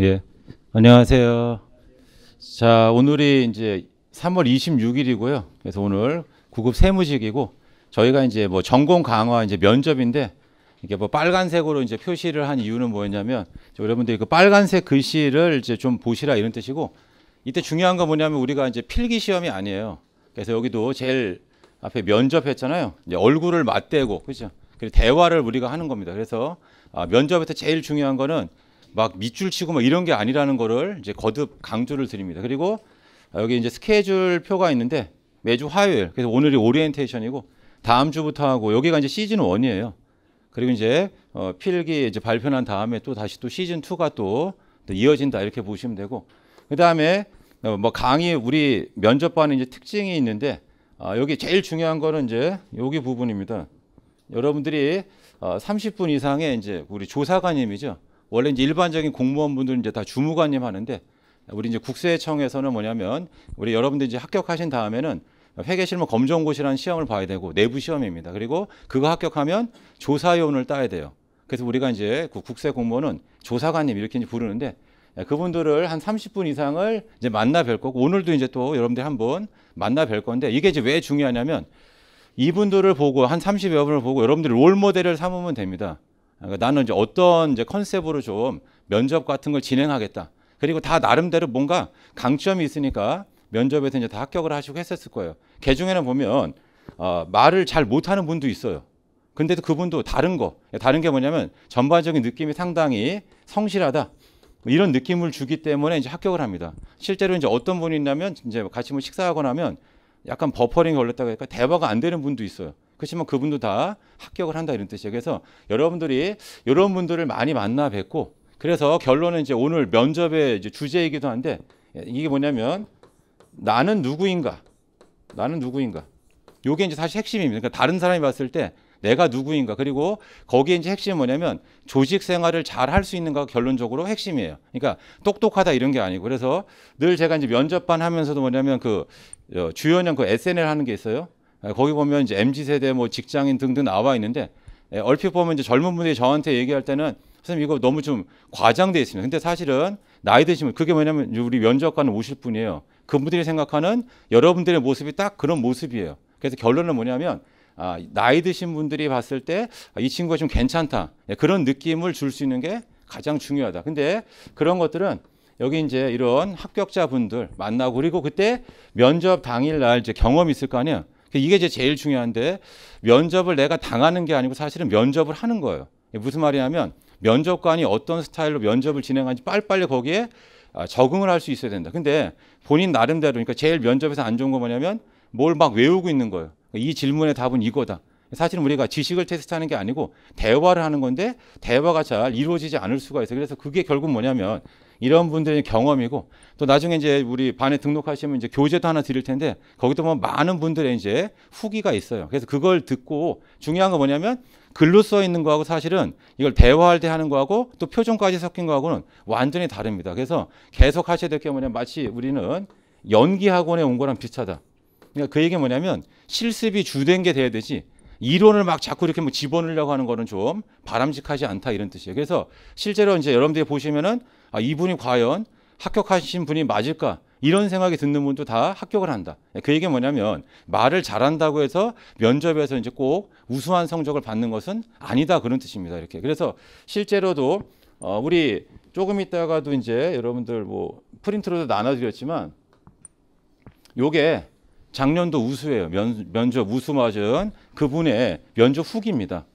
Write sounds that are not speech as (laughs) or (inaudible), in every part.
예. 안녕하세요. 자, 오늘이 이제 3월 26일이고요. 그래서 오늘 구급 세무직이고 저희가 이제 뭐 전공 강화 이제 면접인데 이게 뭐 빨간색으로 이제 표시를 한 이유는 뭐였냐면 여러분들이 그 빨간색 글씨를 이제 좀 보시라 이런 뜻이고 이때 중요한 건 뭐냐면 우리가 이제 필기 시험이 아니에요. 그래서 여기도 제일 앞에 면접했잖아요. 이제 얼굴을 맞대고 그죠? 그리고 대화를 우리가 하는 겁니다. 그래서 아, 면접에서 제일 중요한 거는 막 밑줄 치고 막 이런 게 아니라는 거를 이제 거듭 강조를 드립니다. 그리고 여기 이제 스케줄 표가 있는데 매주 화요일 그래서 오늘이 오리엔테이션이고 다음 주부터 하고 여기가 이제 시즌 원이에요 그리고 이제 어, 필기 이제 발표난 다음에 또 다시 또 시즌 투가또 또 이어진다 이렇게 보시면 되고 그 다음에 어, 뭐 강의 우리 면접반은 이제 특징이 있는데 아, 여기 제일 중요한 거는 이제 여기 부분입니다. 여러분들이 어, 30분 이상의 이제 우리 조사관님이죠. 원래 이제 일반적인 공무원분들은 이제 다 주무관님 하는데 우리 이제 국세청에서는 뭐냐면 우리 여러분들 이제 합격하신 다음에는 회계실무 검정고시라는 시험을 봐야 되고 내부 시험입니다. 그리고 그거 합격하면 조사요원을 따야 돼요. 그래서 우리가 이제 그 국세 공무원은 조사관님 이렇게 이제 부르는데 그분들을 한 30분 이상을 이제 만나 뵐 거고 오늘도 이제 또 여러분들이 한번 만나 뵐 건데 이게 이제 왜 중요하냐면 이분들을 보고 한 30여 분을 보고 여러분들이 롤 모델을 삼으면 됩니다. 그러니까 나는 이제 어떤 이제 컨셉으로 좀 면접 같은 걸 진행하겠다. 그리고 다 나름대로 뭔가 강점이 있으니까 면접에서 이제 다 합격을 하시고 했었을 거예요. 개 중에는 보면 어, 말을 잘 못하는 분도 있어요. 근데도 그분도 다른 거, 다른 게 뭐냐면 전반적인 느낌이 상당히 성실하다. 뭐 이런 느낌을 주기 때문에 이제 합격을 합니다. 실제로 이제 어떤 분이 있냐면 이제 같이 뭐 식사하고 나면 약간 버퍼링이 걸렸다고 하니까 대화가 안 되는 분도 있어요. 그렇지만 그분도 다 합격을 한다 이런 뜻이에요. 그래서 여러분들이 이런 분들을 많이 만나 뵙고 그래서 결론은 이제 오늘 면접의 이제 주제이기도 한데 이게 뭐냐면 나는 누구인가? 나는 누구인가? 요게 이제 사실 핵심입니다. 그러니까 다른 사람이 봤을 때 내가 누구인가 그리고 거기에 이제 핵심이 뭐냐면 조직 생활을 잘 할 수 있는가 결론적으로 핵심이에요. 그러니까 똑똑하다 이런 게 아니고 그래서 늘 제가 이제 면접반 하면서도 뭐냐면 그 어, 주연형 그 SNL 하는 게 있어요. 예, 거기 보면 이제 MZ 세대 뭐 직장인 등등 나와 있는데 예, 얼핏 보면 이제 젊은 분들이 저한테 얘기할 때는 선생님 이거 너무 좀 과장돼 있습니다. 근데 사실은 나이 드시면 그게 뭐냐면 우리 면접관은 오실 분이에요. 그분들이 생각하는 여러분들의 모습이 딱 그런 모습이에요. 그래서 결론은 뭐냐면 아, 나이 드신 분들이 봤을 때이 아, 친구가 좀 괜찮다 예, 그런 느낌을 줄 수 있는 게 가장 중요하다. 근데 그런 것들은 여기 이제 이런 합격자분들 만나고 그리고 그때 면접 당일 날 이제 경험이 있을 거 아니에요. 이게 이제 제일 중요한데 면접을 내가 당하는 게 아니고 사실은 면접을 하는 거예요. 무슨 말이냐면 면접관이 어떤 스타일로 면접을 진행하는지 빨리빨리 거기에 아, 적응을 할 수 있어야 된다. 근데 본인 나름대로 그러니까 제일 면접에서 안 좋은 거 뭐냐면 뭘 막 외우고 있는 거예요. 이 질문의 답은 이거다. 사실은 우리가 지식을 테스트하는 게 아니고 대화를 하는 건데 대화가 잘 이루어지지 않을 수가 있어요. 그래서 그게 결국 뭐냐면 이런 분들의 경험이고 또 나중에 이제 우리 반에 등록하시면 이제 교재도 하나 드릴 텐데 거기도 보면 많은 분들의 이제 후기가 있어요. 그래서 그걸 듣고 중요한 건 뭐냐면 글로 써 있는 거하고 사실은 이걸 대화할 때 하는 거하고 또 표정까지 섞인 거하고는 완전히 다릅니다. 그래서 계속 하셔야 될 게 뭐냐면 마치 우리는 연기 학원에 온 거랑 비슷하다. 그러니까 그 얘기 뭐냐면 실습이 주된 게 돼야 되지 이론을 막 자꾸 이렇게 뭐 집어넣으려고 하는 거는 좀 바람직하지 않다 이런 뜻이에요. 그래서 실제로 이제 여러분들이 보시면은 아, 이분이 과연 합격하신 분이 맞을까? 이런 생각이 드는 분도 다 합격을 한다. 그 얘기 뭐냐면 말을 잘한다고 해서 면접에서 이제 꼭 우수한 성적을 받는 것은 아니다 그런 뜻입니다. 이렇게 그래서 실제로도 어 우리 조금 있다가도 이제 여러분들 뭐 프린트로도 나눠드렸지만 요게 작년도 우수예요. 면, 면접 우수 맞은 그분의 면접 후기입니다.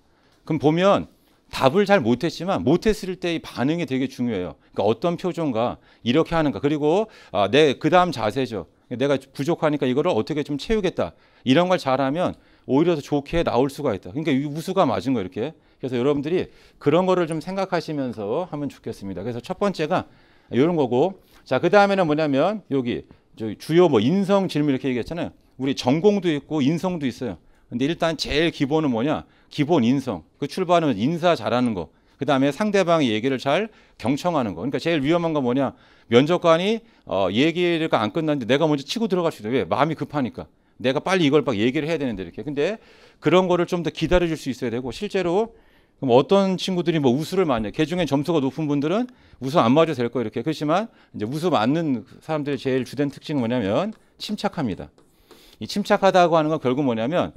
그럼 보면 답을 잘 못했지만 못했을 때의 반응이 되게 중요해요. 그러니까 어떤 표정과 이렇게 하는가 그리고 아, 내 그 다음 자세죠. 내가 부족하니까 이거를 어떻게 좀 채우겠다 이런 걸 잘하면 오히려 더 좋게 나올 수가 있다. 그러니까 우수가 맞은 거 이렇게. 그래서 여러분들이 그런 거를 좀 생각하시면서 하면 좋겠습니다. 그래서 첫 번째가 이런 거고 자 그 다음에는 뭐냐면 여기 주요 뭐 인성 질문 이렇게 얘기했잖아요. 우리 전공도 있고 인성도 있어요. 근데 일단 제일 기본은 뭐냐? 기본 인성. 그 출발은 인사 잘하는 거. 그 다음에 상대방의 얘기를 잘 경청하는 거. 그러니까 제일 위험한 건 뭐냐? 면접관이 어, 얘기가 안 끝났는데 내가 먼저 치고 들어갈 수 있어. 왜? 마음이 급하니까. 내가 빨리 이걸 막 얘기를 해야 되는데 이렇게. 근데 그런 거를 좀 더 기다려 줄 수 있어야 되고 실제로 그럼 어떤 친구들이 뭐 우수를 많이 해. 개 중에 점수가 높은 분들은 우수 안 맞아도 될 거예요. 이렇게. 그렇지만 이제 우수 맞는 사람들의 제일 주된 특징은 뭐냐면 침착합니다. 이 침착하다고 하는 건 결국 뭐냐면 어,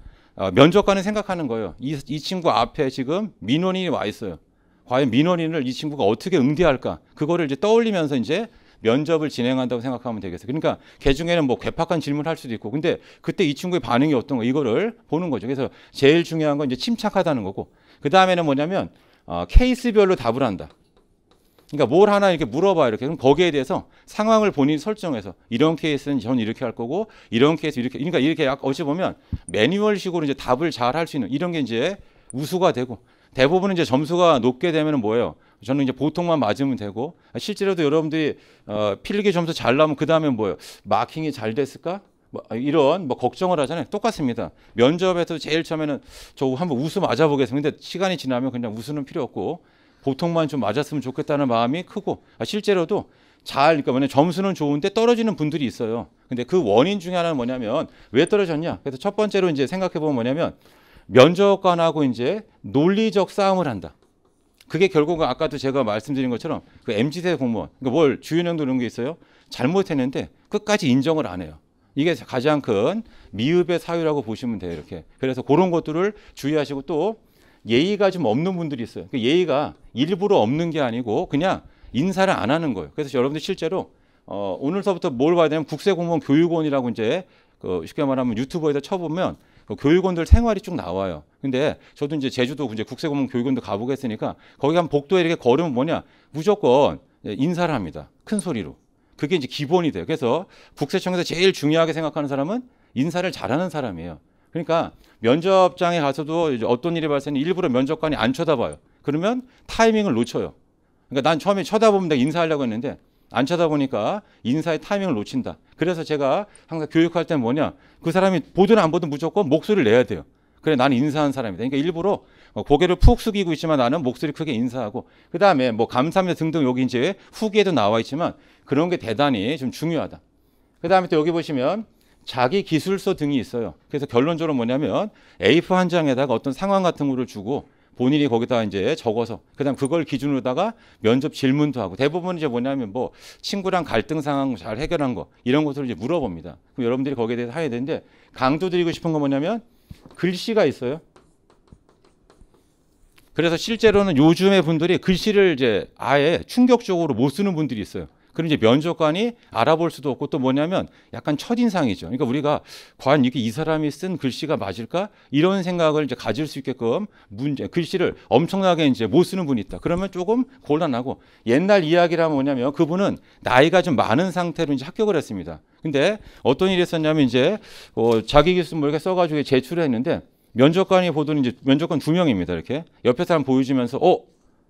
면접관은 생각하는 거예요. 이, 이 친구 앞에 지금 민원인이 와 있어요. 과연 민원인을 이 친구가 어떻게 응대할까? 그거를 이제 떠올리면서 이제 면접을 진행한다고 생각하면 되겠어요. 그러니까 개 중에는 뭐 괴팍한 질문을 할 수도 있고, 근데 그때 이 친구의 반응이 어떤 거 이거를 보는 거죠. 그래서 제일 중요한 건 이제 침착하다는 거고, 그 다음에는 뭐냐면 어, 케이스별로 답을 한다. 그러니까 뭘 하나 이렇게 물어봐 이렇게 그럼 거기에 대해서 상황을 본인이 설정해서 이런 케이스는 저는 이렇게 할 거고 이런 케이스 이렇게 그러니까 이렇게 약 어찌 보면 매뉴얼식으로 이제 답을 잘 할 수 있는 이런 게 이제 우수가 되고 대부분은 이제 점수가 높게 되면은 뭐예요? 저는 이제 보통만 맞으면 되고 실제로도 여러분들이 어, 필기 점수 잘 나오면 그 다음에 뭐예요? 마킹이 잘 됐을까? 뭐 이런 뭐 걱정을 하잖아요. 똑같습니다. 면접에서 제일 처음에는 저 한번 우수 맞아보겠습니다. 근데 시간이 지나면 그냥 우수는 필요 없고 보통만 좀 맞았으면 좋겠다는 마음이 크고 아, 실제로도 잘 그러니까 뭐냐 점수는 좋은데 떨어지는 분들이 있어요. 근데 그 원인 중에 하나는 뭐냐면 왜 떨어졌냐? 그래서 첫 번째로 이제 생각해 보면 뭐냐면 면접관하고 이제 논리적 싸움을 한다. 그게 결국은 아까도 제가 말씀드린 것처럼 그 MZ세 공무원, 그러니까 뭘 주인형도 그런 게 있어요. 잘못했는데 끝까지 인정을 안 해요. 이게 가장 큰 미흡의 사유라고 보시면 돼요. 이렇게. 그래서 그런 것들을 주의하시고 또 예의가 좀 없는 분들이 있어요. 그 예의가 일부러 없는 게 아니고 그냥 인사를 안 하는 거예요. 그래서 여러분들 실제로 어, 오늘서부터 뭘 봐야 되냐면 국세공무원 교육원이라고 이제 그 쉽게 말하면 유튜브에다 쳐보면 그 교육원들 생활이 쭉 나와요. 근데 저도 이제 제주도 이제 국세공무원 교육원도 가보겠으니까 거기 가면 복도에 이렇게 걸으면 뭐냐 무조건 인사를 합니다. 큰 소리로. 그게 이제 기본이 돼요. 그래서 국세청에서 제일 중요하게 생각하는 사람은 인사를 잘하는 사람이에요. 그러니까 면접장에 가서도 이제 어떤 일이 발생해 일부러 면접관이 안 쳐다봐요. 그러면 타이밍을 놓쳐요. 그러니까 난 처음에 쳐다보면 내가 인사하려고 했는데 안 쳐다보니까 인사의 타이밍을 놓친다. 그래서 제가 항상 교육할 때는 뭐냐 그 사람이 보든 안 보든 무조건 목소리를 내야 돼요. 그래 나는 인사한 사람이다. 그러니까 일부러 고개를 푹 숙이고 있지만 나는 목소리 크게 인사하고 그 다음에 뭐 감사합니다 등등 여기 이제 후기에도 나와 있지만 그런 게 대단히 좀 중요하다. 그 다음에 또 여기 보시면 자기 기술서 등이 있어요. 그래서 결론적으로 뭐냐면 A4 한 장에다가 어떤 상황 같은 거를 주고 본인이 거기다 이제 적어서 그다음 그걸 기준으로다가 면접 질문도 하고 대부분 이제 뭐냐면 뭐 친구랑 갈등 상황 잘 해결한 거 이런 것들을 이제 물어봅니다. 그럼 여러분들이 거기에 대해서 해야 되는데 강조 드리고 싶은 건 뭐냐면 글씨가 있어요. 그래서 실제로는 요즘의 분들이 글씨를 이제 아예 충격적으로 못 쓰는 분들이 있어요. 그럼 이제 면접관이 알아볼 수도 없고 또 뭐냐면 약간 첫인상이죠. 그러니까 우리가 과연 이게 이 사람이 쓴 글씨가 맞을까? 이런 생각을 이제 가질 수 있게끔 문제, 글씨를 엄청나게 이제 못 쓰는 분이 있다. 그러면 조금 곤란하고 옛날 이야기라면 뭐냐면 그분은 나이가 좀 많은 상태로 이제 합격을 했습니다. 근데 어떤 일이 있었냐면 이제 어, 자기 기술 뭐 이렇게 써가지고 제출을 했는데 면접관이 보더니 이제 면접관 두 명입니다. 이렇게 옆에 사람 보여주면서 어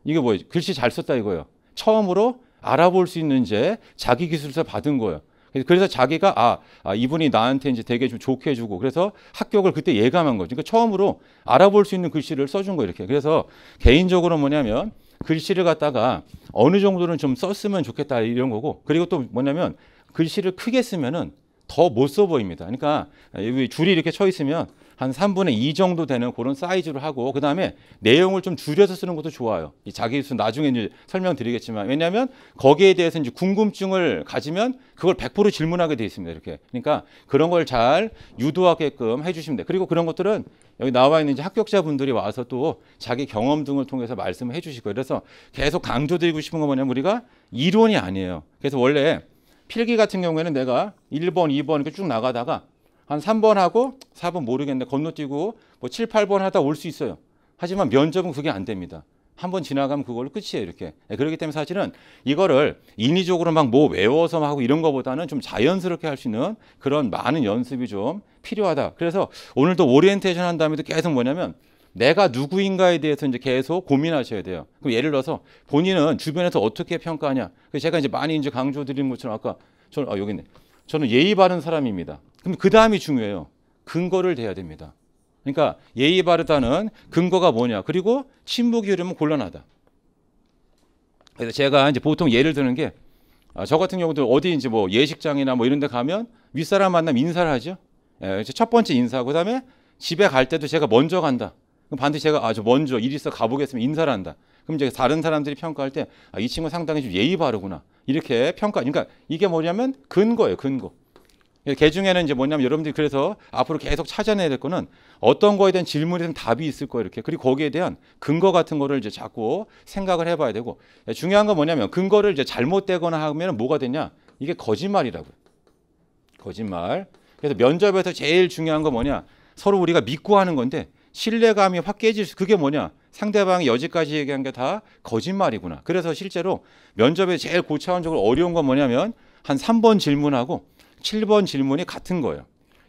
이게 뭐예요? 글씨 잘 썼다 이거예요. 처음으로 알아볼 수 있는 이제 자기 기술서 받은 거예요. 그래서 자기가 아, 아, 이분이 나한테 이제 되게 좀 좋게 해주고 그래서 합격을 그때 예감한 거죠. 그러니까 처음으로 알아볼 수 있는 글씨를 써준 거예요. 이렇게. 그래서 개인적으로 뭐냐면 글씨를 갖다가 어느 정도는 좀 썼으면 좋겠다 이런 거고 그리고 또 뭐냐면 글씨를 크게 쓰면은 더 못 써 보입니다. 그러니까 줄이 이렇게 쳐 있으면 한 3분의 2 정도 되는 그런 사이즈로 하고 그 다음에 내용을 좀 줄여서 쓰는 것도 좋아요. 이 자기 수 나중에 이제 설명드리겠지만 왜냐하면 거기에 대해서 이제 궁금증을 가지면 그걸 100% 질문하게 돼 있습니다. 이렇게 그러니까 그런 걸 잘 유도하게끔 해주시면 돼. 그리고 그런 것들은 여기 나와 있는 이제 합격자분들이 와서 또 자기 경험 등을 통해서 말씀을 해주시고 그래서 계속 강조드리고 싶은 건 뭐냐면 우리가 이론이 아니에요. 그래서 원래 필기 같은 경우에는 내가 1번, 2번 이렇게 쭉 나가다가 한 3번 하고 4번 모르겠는데 건너뛰고 뭐 7, 8번 하다 올 수 있어요. 하지만 면접은 그게 안 됩니다. 한 번 지나가면 그걸로 끝이에요, 이렇게. 네, 그렇기 때문에 사실은 이거를 인위적으로 막 뭐 외워서 하고 이런 것보다는 좀 자연스럽게 할 수 있는 그런 많은 연습이 좀 필요하다. 그래서 오늘도 오리엔테이션 한 다음에도 계속 뭐냐면 내가 누구인가에 대해서 이제 계속 고민하셔야 돼요. 그럼 예를 들어서 본인은 주변에서 어떻게 평가하냐. 제가 이제 많이 이제 강조 드린 것처럼 아까 저는 아, 여기 있네. 저는 예의 바른 사람입니다. 그럼 그 다음이 중요해요. 근거를 대야 됩니다. 그러니까 예의 바르다는 근거가 뭐냐. 그리고 침묵이 흐르면 곤란하다. 그래서 제가 이제 보통 예를 드는 게저 아, 같은 경우도 어디 이제 뭐 예식장이나 뭐 이런 데 가면 윗사람 만나면 인사를 하죠. 예, 첫 번째 인사. 그 다음에 집에 갈 때도 제가 먼저 간다. 그럼 반드시 제가 아 저 먼저 일 있어 가보겠으면 인사를 한다. 그럼 이제 다른 사람들이 평가할 때 아, 이 친구 상당히 좀 예의 바르구나. 이렇게 평가. 그러니까 이게 뭐냐면 근거예요, 근거. 개 중에는 이제 뭐냐면 여러분들이 그래서 앞으로 계속 찾아내야 될 거는 어떤 거에 대한 질문에 대한 답이 있을 거예요 이렇게. 그리고 거기에 대한 근거 같은 거를 이제 자꾸 생각을 해봐야 되고. 중요한 건 뭐냐면 근거를 이제 잘못되거나 하면 뭐가 되냐? 이게 거짓말이라고요. 거짓말. 그래서 면접에서 제일 중요한 건 뭐냐? 서로 우리가 믿고 하는 건데 신뢰감이 확 깨질 수 그게 뭐냐 상대방이 여지까지 얘기한 게 다 거짓말이구나 그래서 실제로 면접에 제일 고차원적으로 어려운 건 뭐냐면 한 3번 질문하고 7번 질문이 같은 거예요.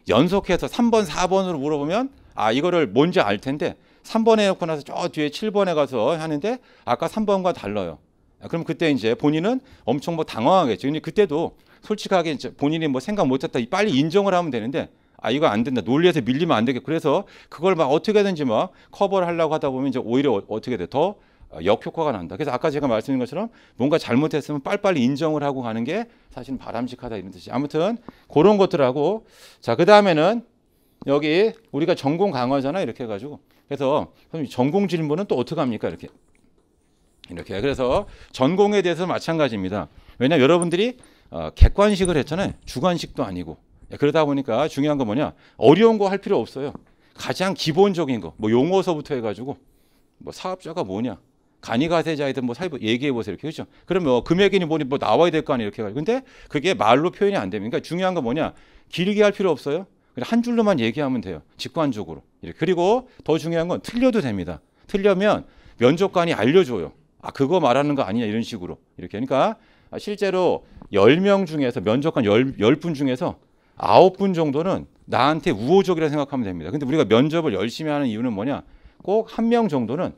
연속해서 3번, 4번으로 물어보면 아 이거를 뭔지 알 텐데 3번에 해놓고 나서 저 뒤에 7번에 가서 하는데 아까 3번과 달라요. 아, 그럼 그때 이제 본인은 엄청 뭐 당황하겠죠. 근데 그때도 솔직하게 이제 본인이 뭐 생각 못했다 빨리 인정을 하면 되는데 아 이거 안 된다. 논리에서 밀리면 안 되겠고. 그래서 그걸 막 어떻게든지 막 커버를 하려고 하다 보면 이제 오히려 어- 어떻게 돼? 더 역효과가 난다. 그래서 아까 제가 말씀드린 것처럼 뭔가 잘못했으면 빨리빨리 인정을 하고 가는 게 사실은 바람직하다 이런 뜻이. 아무튼 그런 것들하고. 자 그 다음에는 여기 우리가 전공 강화잖아. 이렇게 해가지고. 그래서 선생님 전공 질문은 또 어떻게 합니까? 이렇게. 이렇게. 그래서 전공에 대해서 마찬가지입니다. 왜냐 면 여러분들이 어, 객관식을 했잖아요. 주관식도 아니고. 예, 그러다 보니까 중요한 건 뭐냐 어려운 거 할 필요 없어요. 가장 기본적인 거 뭐 용어서부터 해가지고 뭐 사업자가 뭐냐 간이가세자이든 뭐 사이버 얘기해 보세요 이렇게 그렇죠. 그러면 뭐 금액이니 뭐니 뭐 나와야 될 거 아니에요 이렇게 해가지고 근데 그게 말로 표현이 안 됩니다. 그러니까 중요한 건 뭐냐 길게 할 필요 없어요. 그냥 한 줄로만 얘기하면 돼요. 직관적으로 이렇게 그리고 더 중요한 건 틀려도 됩니다. 틀려면 면접관이 알려줘요. 아 그거 말하는 거 아니냐 이런 식으로 이렇게 그러니까 실제로 10명 중에서 면접관 10, 10분 중에서 9분 정도는 나한테 우호적이라 생각하면 됩니다. 근데 우리가 면접을 열심히 하는 이유는 뭐냐? 꼭 한 명 정도는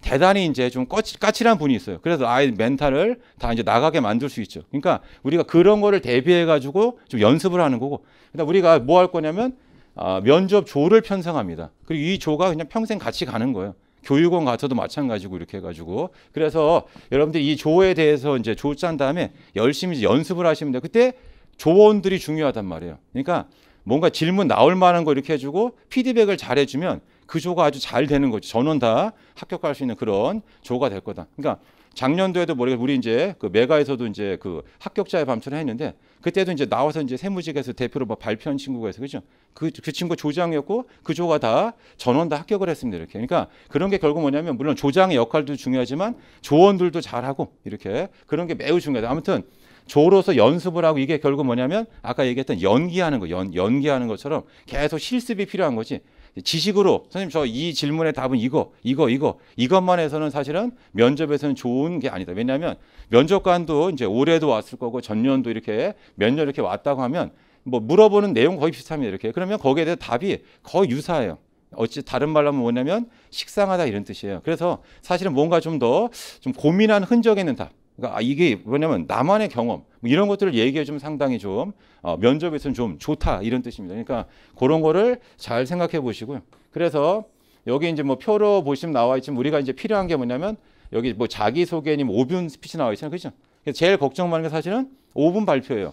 대단히 이제 좀 까치, 까칠 한 분이 있어요. 그래서 아이 멘탈을 다 이제 나가게 만들 수 있죠. 그러니까 우리가 그런 거를 대비해 가지고 좀 연습을 하는 거고. 그러니까 우리가 뭐 할 거냐면 아, 면접 조를 편성합니다. 그리고 이 조가 그냥 평생 같이 가는 거예요. 교육원 가서도 마찬가지고 이렇게 해가지고 그래서 여러분들 이 조에 대해서 이제 조 짠 다음에 열심히 연습을 하시면 돼요. 그때 조원들이 중요하단 말이에요. 그러니까 뭔가 질문 나올 만한 거 이렇게 해주고 피드백을 잘 해주면 그 조가 아주 잘 되는 거죠. 전원 다 합격할 수 있는 그런 조가 될 거다. 그러니까 작년도에도 모르겠 우리 이제 그 메가에서도 이제 그 합격자의 밤처럼 했는데 그때도 이제 나와서 이제 세무직에서 대표로 뭐 발표한 친구가 있어 그죠? 그, 그 친구 조장이었고 그 조가 다 전원 다 합격을 했습니다 이렇게. 그러니까 그런 게 결국 뭐냐면 물론 조장의 역할도 중요하지만 조원들도 잘하고 이렇게 그런 게 매우 중요하다. 아무튼 조로서 연습을 하고 이게 결국 뭐냐면 아까 얘기했던 연기하는 거, 연, 연기하는 것처럼 계속 실습이 필요한 거지. 지식으로 선생님 저 이 질문의 답은 이거 이거 이거 이것만 해서는 사실은 면접에서는 좋은 게 아니다. 왜냐하면 면접관도 이제 올해도 왔을 거고 전년도 이렇게 몇 년 이렇게 왔다고 하면 뭐 물어보는 내용 거의 비슷합니다. 이렇게 그러면 거기에 대해 답이 거의 유사해요. 어찌 다른 말로 하면 뭐냐면 식상하다 이런 뜻이에요. 그래서 사실은 뭔가 좀 더좀 고민한 흔적이 있는 답. 그러니까 아, 이게 뭐냐면 나만의 경험 뭐 이런 것들을 얘기해 주면 상당히 좀 어, 면접에서는 좀 좋다 이런 뜻입니다. 그러니까 그런 거를 잘 생각해 보시고요. 그래서 여기 이제 뭐 표로 보시면 나와 있지만 우리가 이제 필요한 게 뭐냐면 여기 뭐 자기 소개님 5분 스피치 나와 있잖아요. 그래서 제일 걱정 많은 게 사실은 5분 발표예요.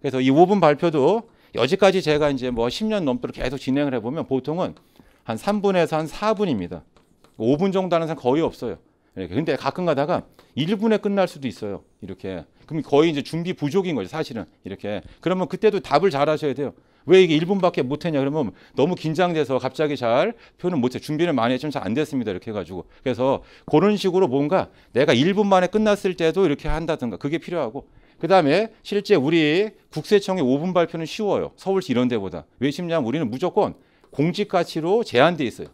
그래서 이 5분 발표도 여지까지 제가 이제 뭐 10년 넘도록 계속 진행을 해 보면 보통은 한 3분에서 한 4분입니다. 5분 정도 하는 사람 거의 없어요. 이렇게. 근데 가끔 가다가 1분에 끝날 수도 있어요. 이렇게. 그럼 거의 이제 준비 부족인 거죠, 사실은. 이렇게. 그러면 그때도 답을 잘 하셔야 돼요. 왜 이게 1분밖에 못 했냐 그러면 너무 긴장돼서 갑자기 잘 표현을 못 해. 준비를 많이 했지만 잘 안 됐습니다. 이렇게 해 가지고. 그래서 그런 식으로 뭔가 내가 1분 만에 끝났을 때도 이렇게 한다든가 그게 필요하고 그 다음에 실제 우리 국세청의 5분 발표는 쉬워요. 서울시 이런 데보다. 왜 쉽냐면 우리는 무조건 공직 가치로 제한돼 있어요.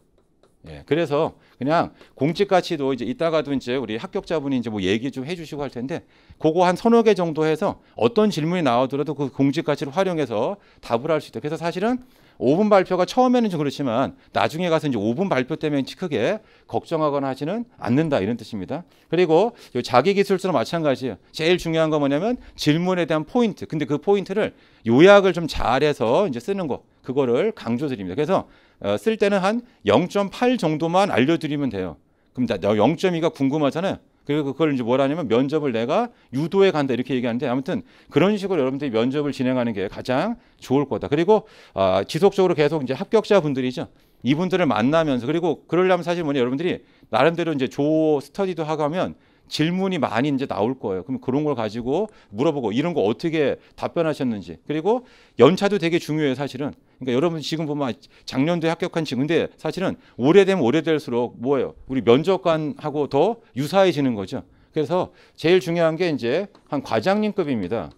예, 그래서 그냥 공직 가치도 이제 이따가도 이제 우리 합격자분이 이제 뭐 얘기 좀 해주시고 할 텐데 그거 한 서너 개 정도 해서 어떤 질문이 나오더라도 그 공직 가치를 활용해서 답을 할 수 있다. 그래서 사실은 5분 발표가 처음에는 좀 그렇지만 나중에 가서 이제 5분 발표 때문에 크게 걱정하거나 하지는 않는다 이런 뜻입니다. 그리고 요 자기 기술서도 마찬가지예요. 제일 중요한 건 뭐냐면 질문에 대한 포인트. 근데 그 포인트를 요약을 좀 잘해서 이제 쓰는 거. 그거를 강조드립니다. 그래서 어, 쓸 때는 한 0.8 정도만 알려드리면 돼요. 그럼 0.2가 궁금하잖아요. 그리고 그걸 이제 뭐라냐면 면접을 내가 유도해 간다 이렇게 얘기하는데 아무튼 그런 식으로 여러분들이 면접을 진행하는 게 가장 좋을 거다. 그리고 아, 지속적으로 계속 이제 합격자 분들이죠. 이분들을 만나면서 그리고 그러려면 사실 뭐냐 여러분들이 나름대로 이제 조 스터디도 하고 하면 질문이 많이 이제 나올 거예요. 그럼 그런 걸 가지고 물어보고 이런 거 어떻게 답변하셨는지 그리고 연차도 되게 중요해요, 사실은. 그러니까 여러분 지금 보면 작년도에 합격한 친구인데 사실은 오래되면 오래될수록 뭐예요? 우리 면접관하고 더 유사해지는 거죠. 그래서 제일 중요한 게 이제 한 과장님급입니다.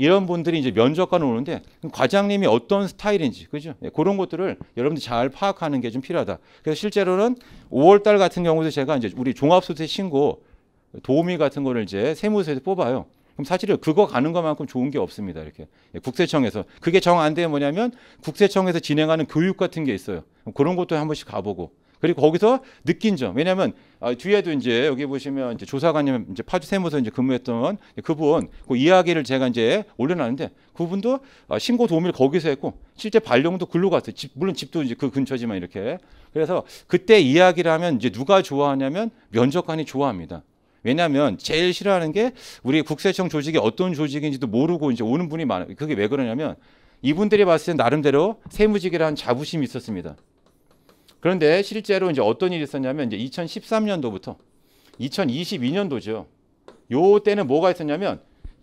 이런 분들이 이제 면접관 오는데 과장님이 어떤 스타일인지 그죠? 예, 그런 것들을 여러분들 잘 파악하는 게 좀 필요하다. 그래서 실제로는 5월 달 같은 경우도 제가 이제 우리 종합소득 신고 도우미 같은 거를 이제 세무서에서 뽑아요. 그럼 사실은 그거 가는 것만큼 좋은 게 없습니다. 이렇게 예, 국세청에서 그게 정 안 되면 뭐냐면 국세청에서 진행하는 교육 같은 게 있어요. 그런 것도 한 번씩 가보고 그리고 거기서 느낀 점 왜냐하면 아, 뒤에도 이제 여기 보시면 이제 조사관님 이제 파주 세무서 이제 근무했던 그분 그 이야기를 제가 이제 올려놨는데 그분도 아, 신고 도우미를 거기서 했고 실제 발령도 글로 갔어요. 집, 물론 집도 이제 그 근처지만 이렇게 그래서 그때 이야기를 하면 이제 누가 좋아하냐면 면접관이 좋아합니다. 왜냐하면 제일 싫어하는 게 우리 국세청 조직이 어떤 조직인지도 모르고 이제 오는 분이 많아요. 그게 왜 그러냐면 이분들이 봤을 때 나름대로 세무직이라는 자부심이 있었습니다. 그런데 실제로 이제 어떤 일이 있었냐면 이제 2013년도부터 2022년도죠. 요 때는 뭐가 있었냐면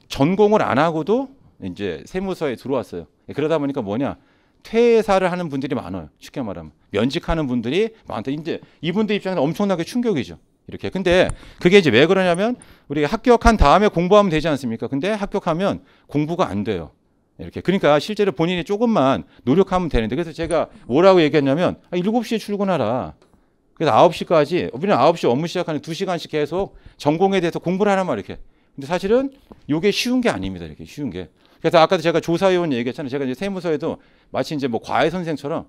전공을 안 하고도 이제 세무서에 들어왔어요. 그러다 보니까 뭐냐 퇴사를 하는 분들이 많아요. 쉽게 말하면 면직하는 분들이 많다. 이제 이분들 입장에서 엄청나게 충격이죠. 이렇게. 근데 그게 이제 왜 그러냐면 우리가 합격한 다음에 공부하면 되지 않습니까? 근데 합격하면 공부가 안 돼요. 이렇게. 그러니까 실제로 본인이 조금만 노력하면 되는데 그래서 제가 뭐라고 얘기했냐면 아, 7시에 출근하라. 그래서 9시까지 우리는 9시 업무 시작하는 2시간씩 계속 전공에 대해서 공부를 하란 말 이렇게. 근데 사실은 이게 쉬운 게 아닙니다. 이렇게 쉬운 게. 그래서 아까도 제가 조사위원 얘기했잖아요. 제가 이제 세무서에도 마치 이제 뭐 과외 선생처럼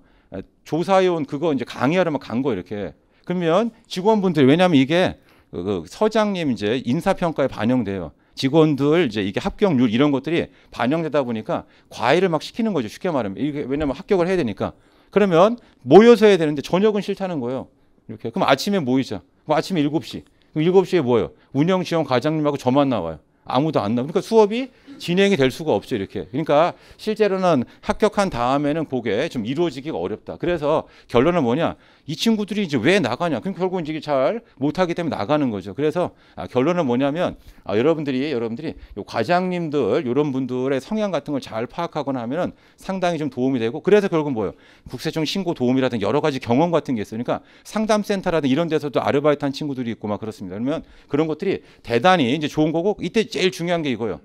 조사위원 그거 이제 강의하려면 간 거 이렇게. 그러면 직원분들 왜냐하면 이게 그 서장님 이제 인사평가에 반영돼요. 직원들 이제 이게 합격률 이런 것들이 반영되다 보니까 과외를 막 시키는 거죠. 쉽게 말하면 이게 왜냐면 합격을 해야 되니까. 그러면 모여서 해야 되는데 저녁은 싫다는 거예요. 이렇게. 그럼 아침에 모이자. 그럼 아침에 7시. 그럼 7시에 뭐예요? 운영 지원 과장님하고 저만 나와요. 아무도 안 나와. 그러니까 수업이 진행이 될 수가 없죠 이렇게. 그러니까 실제로는 합격한 다음에는 그게 좀 이루어지기가 어렵다. 그래서 결론은 뭐냐? 이 친구들이 이제 왜 나가냐? 그럼 결국 이제 잘 못하기 때문에 나가는 거죠. 그래서 아, 결론은 뭐냐면 아, 여러분들이 여러분들이 요 과장님들 이런 분들의 성향 같은 걸 잘 파악하거나 하면은 상당히 좀 도움이 되고 그래서 결국은 뭐예요? 국세청 신고 도움이라든 여러 가지 경험 같은 게 있으니까 그러니까 상담센터라든 이런 데서도 아르바이트 한 친구들이 있고 막 그렇습니다. 그러면 그런 것들이 대단히 이제 좋은 거고 이때 제일 중요한 게 이거예요.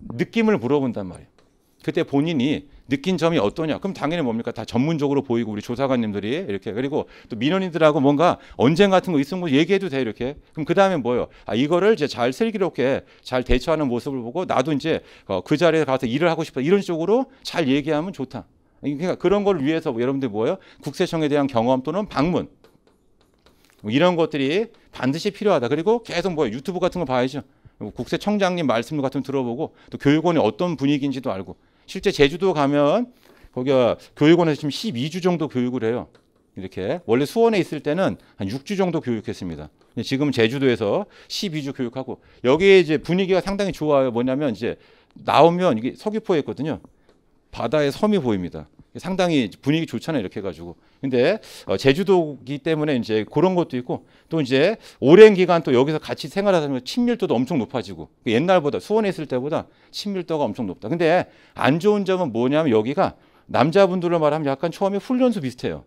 느낌을 물어본단 말이에요. 그때 본인이 느낀 점이 어떠냐? 그럼 당연히 뭡니까? 다 전문적으로 보이고 우리 조사관님들이 이렇게 그리고 또 민원인들하고 뭔가 언쟁 같은 거 있으면 뭐 얘기해도 돼 이렇게. 그럼 그 다음에 뭐요? 아 이거를 이제 잘 슬기롭게 잘 대처하는 모습을 보고 나도 이제 어, 그 자리에 가서 일을 하고 싶다 이런 쪽으로 잘 얘기하면 좋다. 그러니까 그런 걸 위해서 여러분들 뭐예요? 국세청에 대한 경험 또는 방문 뭐 이런 것들이 반드시 필요하다. 그리고 계속 뭐 유튜브 같은 거 봐야죠. 국세청장님 말씀 같은 거 들어보고 또 교육원이 어떤 분위기인지도 알고 실제 제주도 가면 거기가 교육원에서 지금 12주 정도 교육을 해요. 이렇게 원래 수원에 있을 때는 한 6주 정도 교육했습니다. 지금 제주도에서 12주 교육하고 여기에 이제 분위기가 상당히 좋아요. 뭐냐면 이제 나오면 이게 서귀포에 있거든요. 바다에 섬이 보입니다. 상당히 분위기 좋잖아요. 이렇게 해가지고. 근데 어, 제주도기 때문에 이제 그런 것도 있고 또 이제 오랜 기간 또 여기서 같이 생활하다 보면 친밀도도 엄청 높아지고 옛날보다 수원에 있을 때보다 친밀도가 엄청 높다. 근데 안 좋은 점은 뭐냐면 여기가 남자분들로 말하면 약간 처음에 훈련소 비슷해요.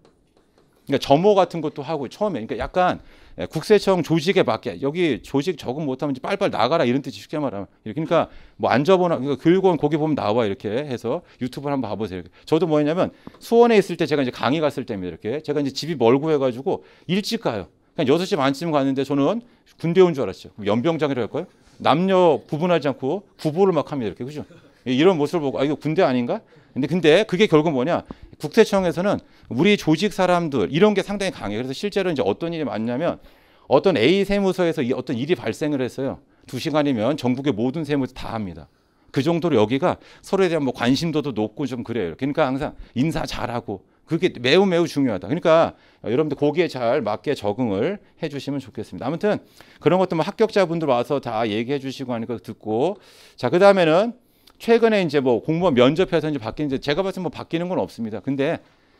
그러니까 점호 같은 것도 하고 처음에 그러니까 약간 예, 국세청 조직에 맞게 여기 조직 적응 못하면 빨빨 나가라 이런 뜻이 쉽게 말하면 그러니까 뭐 앉아보나 그러니까 교육원 거기 보면 나와 이렇게 해서 유튜브를 한번 봐보세요. 저도 뭐냐면 수원에 있을 때 제가 이제 강의 갔을 때입니다. 이렇게 제가 이제 집이 멀고 해가지고 일찍 가요. 그냥 여섯 시 반쯤 갔는데 저는 군대 온 줄 알았죠. 연병장이라고 할까요? 남녀 구분하지 않고 구보를 막 합니다. 이렇게 그죠? 이런 모습을 보고 아 이거 군대 아닌가? 근데 근데 그게 결국 뭐냐? 국세청에서는 우리 조직 사람들 이런 게 상당히 강해요. 그래서 실제로 이제 어떤 일이 많냐면 어떤 A 세무서에서 어떤 일이 발생을 했어요. 두 시간이면 전국의 모든 세무서 다 합니다. 그 정도로 여기가 서로에 대한 뭐 관심도도 높고 좀 그래요. 그러니까 항상 인사 잘하고 그게 매우 매우 중요하다. 그러니까 여러분들 거기에 잘 맞게 적응을 해주시면 좋겠습니다. 아무튼 그런 것도 뭐 합격자분들 와서 다 얘기해 주시고 하니까 듣고 자 그 다음에는 최근에 이제 뭐 공무원 면접해서 이제 바뀌는데 제가 봤을 때 뭐 바뀌는 건 없습니다. 근데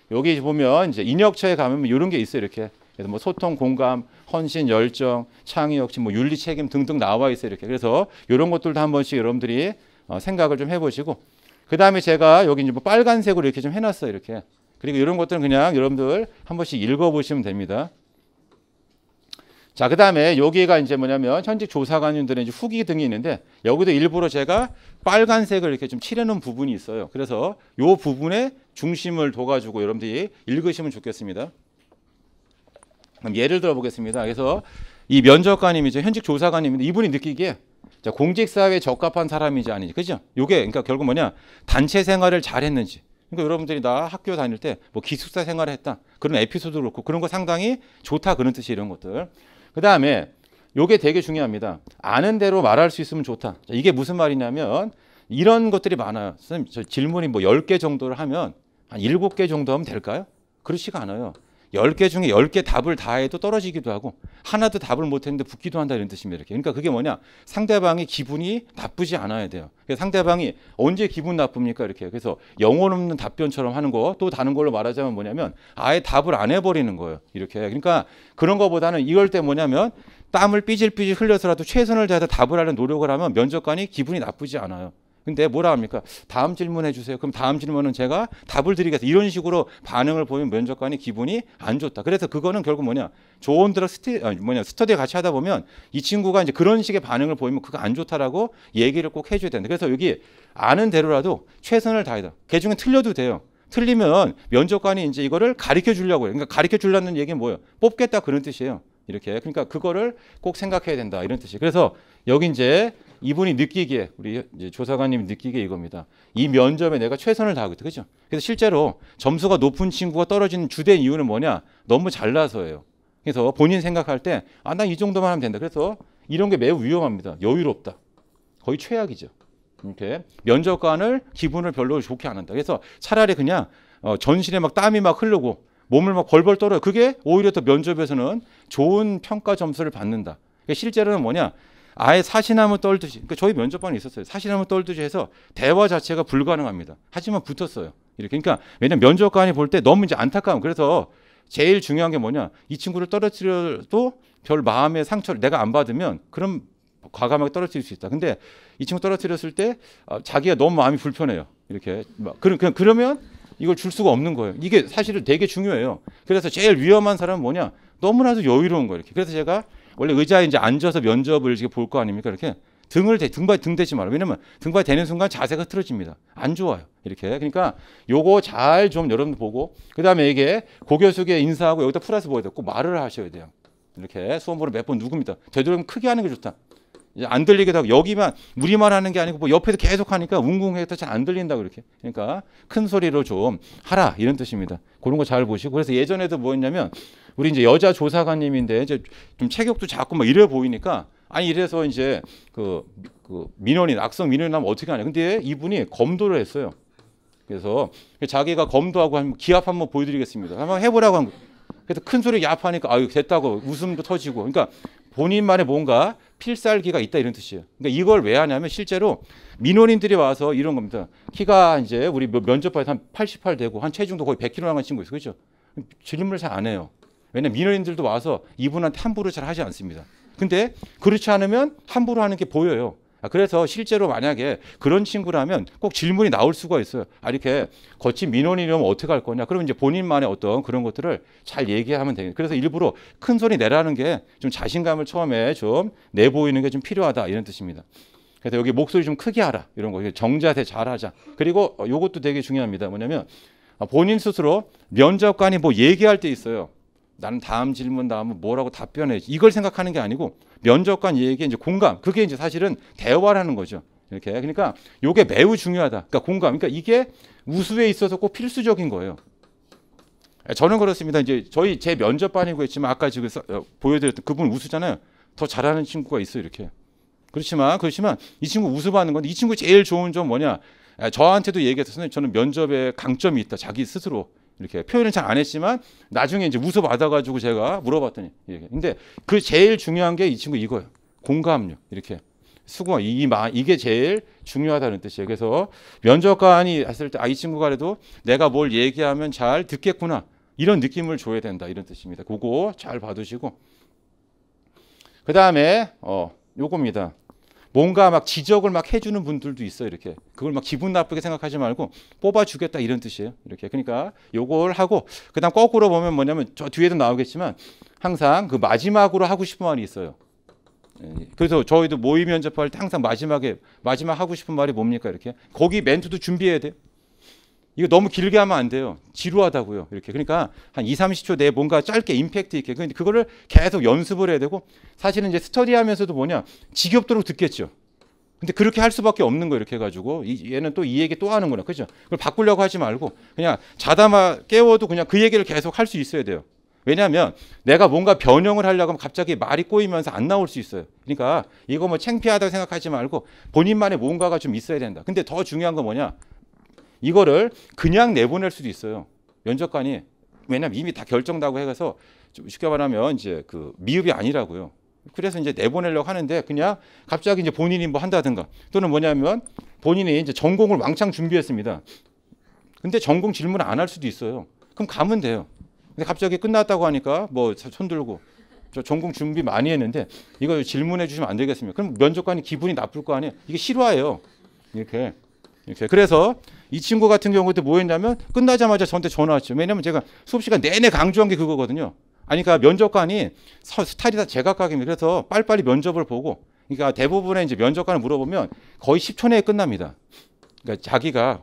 여기 보면 이제 인역처에 가면 이런 게 있어요. 이렇게. 그래서 뭐 소통, 공감, 헌신, 열정, 창의, 역시 뭐 윤리 책임 등등 나와 있어요. 이렇게. 그래서 이런 것들도 한 번씩 여러분들이 어, 생각을 좀 해보시고 그 다음에 제가 여기 이제 뭐 빨간색으로 이렇게 좀 해놨어요. 이렇게. 그리고 이런 것들은 그냥 여러분들 한 번씩 읽어보시면 됩니다. 자, 그 다음에 여기가 이제 뭐냐면 현직 조사관님들의 이제 후기 등이 있는데 여기도 일부러 제가 빨간색을 이렇게 좀 칠해놓은 부분이 있어요. 그래서 요 부분에 중심을 둬가지고 여러분들이 읽으시면 좋겠습니다. 그럼 예를 들어 보겠습니다. 그래서 이 면접관님이죠. 현직 조사관님인데 이분이 느끼기에 자, 공직사회에 적합한 사람인지 아닌지. 그죠? 요게 그러니까 결국 뭐냐. 단체 생활을 잘 했는지. 그러니까 여러분들이 나 학교 다닐 때 뭐 기숙사 생활을 했다. 그런 에피소드 그렇고 그런 거 상당히 좋다. 그런 뜻이 이런 것들. 그 다음에 요게 되게 중요합니다. 아는 대로 말할 수 있으면 좋다. 자, 이게 무슨 말이냐면 이런 것들이 많아요. 선생님, 저 질문이 뭐 10개 정도를 하면 한 7개 정도 하면 될까요? 그렇지가 않아요. 10개 중에 10개 답을 다 해도 떨어지기도 하고 하나도 답을 못 했는데 붙기도 한다 이런 뜻입니다. 이렇게. 그러니까 그게 뭐냐? 상대방이 기분이 나쁘지 않아야 돼요. 그래서 상대방이 언제 기분 나쁩니까? 이렇게. 그래서 영혼 없는 답변처럼 하는 거 또 다른 걸로 말하자면 뭐냐면 아예 답을 안 해버리는 거예요. 이렇게. 그러니까 그런 거보다는 이럴 때 뭐냐면 땀을 삐질삐질 흘려서라도 최선을 다해서 답을 하는 노력을 하면 면접관이 기분이 나쁘지 않아요. 근데 뭐라 합니까? 다음 질문해 주세요. 그럼 다음 질문은 제가 답을 드리겠다. 이런 식으로 반응을 보이면 면접관이 기분이 안 좋다. 그래서 그거는 결국 뭐냐? 좋은 들어 스티 아니 뭐냐 스터디 같이 하다 보면 이 친구가 이제 그런 식의 반응을 보이면 그거 안 좋다라고 얘기를 꼭 해줘야 된다. 그래서 여기 아는 대로라도 최선을 다해다. 개 중에 틀려도 돼요. 틀리면 면접관이 이제 이거를 가르쳐 주려고 해요. 그러니까 가르쳐 주려는 얘기는 뭐예요? 뽑겠다 그런 뜻이에요. 이렇게 그러니까 그거를 꼭 생각해야 된다 이런 뜻이에요. 그래서 여기 이제 이분이 느끼기에 우리 조사관님이 느끼기에 이겁니다. 이 면접에 내가 최선을 다하겠다. 그죠? 그래서 실제로 점수가 높은 친구가 떨어지는 주된 이유는 뭐냐? 너무 잘나서예요. 그래서 본인 생각할 때 아, 나 이 정도만 하면 된다. 그래서 이런 게 매우 위험합니다. 여유롭다. 거의 최악이죠. 이렇게 면접관을 기분을 별로 좋게 안 한다. 그래서 차라리 그냥 어, 전신에 막 땀이 막 흐르고 몸을 막 벌벌 떨어요. 그게 오히려 더 면접에서는 좋은 평가 점수를 받는다. 그러니까 실제로는 뭐냐? 아예 사시나무 떨듯이 그러니까 저희 면접관이 있었어요. 사시나무 떨듯이 해서 대화 자체가 불가능합니다. 하지만 붙었어요. 이렇게 그러니까 왜냐면 면접관이 볼 때 너무 이제 안타까움. 그래서 제일 중요한 게 뭐냐? 이 친구를 떨어뜨려도 별 마음의 상처를 내가 안 받으면 그럼 과감하게 떨어뜨릴 수 있다. 근데 이 친구 떨어뜨렸을 때 어, 자기가 너무 마음이 불편해요. 이렇게 막 그러, 그냥 그러면 이걸 줄 수가 없는 거예요. 이게 사실은 되게 중요해요. 그래서 제일 위험한 사람은 뭐냐? 너무나도 여유로운 거예요. 이렇게. 그래서 제가 원래 의자에 이제 앉아서 면접을 이렇게 볼 거 아닙니까? 이렇게 등을 대, 등발 등 대지 말아. 왜냐면 등발 대는 순간 자세가 틀어집니다. 안 좋아요. 이렇게. 그러니까 요거 잘 좀 여러분 보고 그다음에 이게 고교수에 인사하고 여기다 플러스 보여야 되고 말을 하셔야 돼요. 이렇게 수험보를 몇 번 누굽니다. 되도록이면 크게 하는 게 좋다. 이제 안 들리게 하고 여기만 우리말 하는 게 아니고 뭐 옆에도 계속 하니까 웅궁해서 잘 안 들린다 그렇게. 그러니까 큰 소리로 좀 하라 이런 뜻입니다. 그런 거 잘 보시고 그래서 예전에도 뭐였냐면 우리 이제 여자 조사관님인데 이제 좀 체격도 작고 막 이래 보이니까 아니 이래서 이제 그, 그 민원인 악성 민원인 하면 어떻게 하냐. 근데 이분이 검도를 했어요. 그래서 자기가 검도하고 한 기합 한번 보여드리겠습니다. 한번 해보라고 한 거. 그래서 큰 소리 야파니까 아유 됐다고 웃음도 터지고. 그러니까 본인만의 뭔가 필살기가 있다 이런 뜻이에요. 그러니까 이걸 왜 하냐면 실제로 민원인들이 와서 이런 겁니다. 키가 이제 우리 면접반에서 한 88 되고 한 체중도 거의 100kg 나간 친구 있어요. 그렇죠? 질문을 잘 안 해요. 왜냐면 민원인들도 와서 이분한테 함부로 잘 하지 않습니다. 근데 그렇지 않으면 함부로 하는 게 보여요. 아, 그래서 실제로 만약에 그런 친구라면 꼭 질문이 나올 수가 있어요. 아, 이렇게 거친 민원이면 어떻게 할 거냐. 그러면 이제 본인만의 어떤 그런 것들을 잘 얘기하면 되겠 그래서 일부러 큰 소리 내라는 게 좀 자신감을 처음에 좀 내보이는 게 좀 필요하다. 이런 뜻입니다. 그래서 여기 목소리 좀 크게 하라. 이런 거. 정자세 잘 하자. 그리고 요것도 되게 중요합니다. 뭐냐면 본인 스스로 면접관이 뭐 얘기할 때 있어요. 나는 다음 질문 나오면 뭐라고 답변해. 이걸 생각하는 게 아니고 면접관 얘기에 이제 공감. 그게 이제 사실은 대화라는 거죠. 이렇게. 그러니까 이게 매우 중요하다. 그러니까 공감. 그러니까 이게 우수에 있어서 꼭 필수적인 거예요. 저는 그렇습니다. 이제 저희 제 면접반이고 있지만 아까 지금 어, 보여드렸던 그분 우수잖아요. 더 잘하는 친구가 있어요. 이렇게. 그렇지만 그렇지만 이 친구 우수 받는 건데 이 친구 제일 좋은 점 뭐냐? 저한테도 얘기했어요. 선생님 저는 면접에 강점이 있다. 자기 스스로. 이렇게 표현을 잘 안 했지만 나중에 이제 웃어 받아가지고 제가 물어봤더니 이렇게. 근데 그 제일 중요한 게 이 친구 이거예요. 공감력 이렇게. 수긍 이 마, 이게 제일 중요하다는 뜻이에요. 그래서 면접관이 했을 때 아 이 친구가 그래도 내가 뭘 얘기하면 잘 듣겠구나 이런 느낌을 줘야 된다 이런 뜻입니다. 그거 잘 봐두시고 그 다음에 어 요겁니다. 뭔가 막 지적을 막 해주는 분들도 있어요. 이렇게 그걸 막 기분 나쁘게 생각하지 말고 뽑아주겠다 이런 뜻이에요. 이렇게 그러니까 요걸 하고 그다음 거꾸로 보면 뭐냐면 저 뒤에도 나오겠지만 항상 그 마지막으로 하고 싶은 말이 있어요. 예, 그래서 저희도 모의 면접할 때 항상 마지막에 마지막 하고 싶은 말이 뭡니까 이렇게 거기 멘트도 준비해야 돼요. 이거 너무 길게 하면 안 돼요. 지루하다고요. 이렇게. 그러니까 한 2, 30초 내에 뭔가 짧게 임팩트 있게. 근데 그거를 계속 연습을 해야 되고 사실은 이제 스터디 하면서도 뭐냐? 지겹도록 듣겠죠. 근데 그렇게 할 수밖에 없는 거 이렇게 해 가지고 얘는 또 이 얘기 또 하는구나. 그죠? 그걸 바꾸려고 하지 말고 그냥 자다마 깨워도 그냥 그 얘기를 계속 할 수 있어야 돼요. 왜냐하면 내가 뭔가 변형을 하려고 하면 갑자기 말이 꼬이면서 안 나올 수 있어요. 그러니까 이거 뭐 창피하다고 생각하지 말고 본인만의 뭔가가 좀 있어야 된다. 근데 더 중요한 건 뭐냐? 이거를 그냥 내보낼 수도 있어요. 면접관이 왜냐면 이미 다 결정다고 해서 좀 쉽게 말하면 이제 그 미흡이 아니라고요. 그래서 이제 내보내려고 하는데 그냥 갑자기 이제 본인이 뭐 한다든가 또는 뭐냐면 본인이 이제 전공을 왕창 준비했습니다. 근데 전공 질문 안 할 수도 있어요. 그럼 가면 돼요. 근데 갑자기 끝났다고 하니까 뭐 손 들고 저 전공 준비 많이 했는데 이거 질문해 주시면 안 되겠습니까? 그럼 면접관이 기분이 나쁠 거 아니에요. 이게 싫어해요. 이렇게 이렇게 그래서 이 친구 같은 경우도 뭐 했냐면 끝나자마자 저한테 전화 왔죠. 왜냐면 제가 수업 시간 내내 강조한 게 그거거든요. 아니 그러니까 면접관이 스타일이 다 제각각입니다. 그래서 빨리빨리 면접을 보고 그러니까 대부분의 이제 면접관을 물어보면 거의 10초 내에 끝납니다. 그러니까 자기가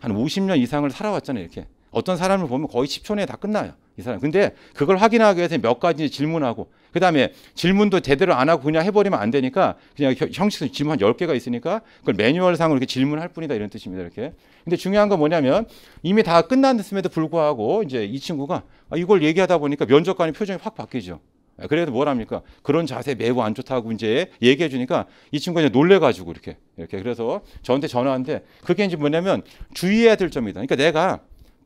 한 50년 이상을 살아왔잖아요. 이렇게 어떤 사람을 보면 거의 10초 내에 다 끝나요. 이 사람. 근데 그걸 확인하기 위해서 몇 가지 질문하고 그다음에 질문도 제대로 안 하고 그냥 해버리면 안 되니까 그냥 형식 질문 한 10개가 있으니까 그걸 매뉴얼상으로 이렇게 질문할 뿐이다 이런 뜻입니다. 이렇게. 근데 중요한 건 뭐냐면 이미 다 끝났음에도 불구하고 이제 이 친구가 아, 이걸 얘기하다 보니까 면접관의 표정이 확 바뀌죠. 아, 그래도 뭘 합니까? 그런 자세 매우 안 좋다고 이제 얘기해 주니까 이 친구가 이제 놀래가지고 이렇게 이렇게 그래서 저한테 전화하는데 그게 이제 뭐냐면 주의해야 될 점이다. 그러니까 내가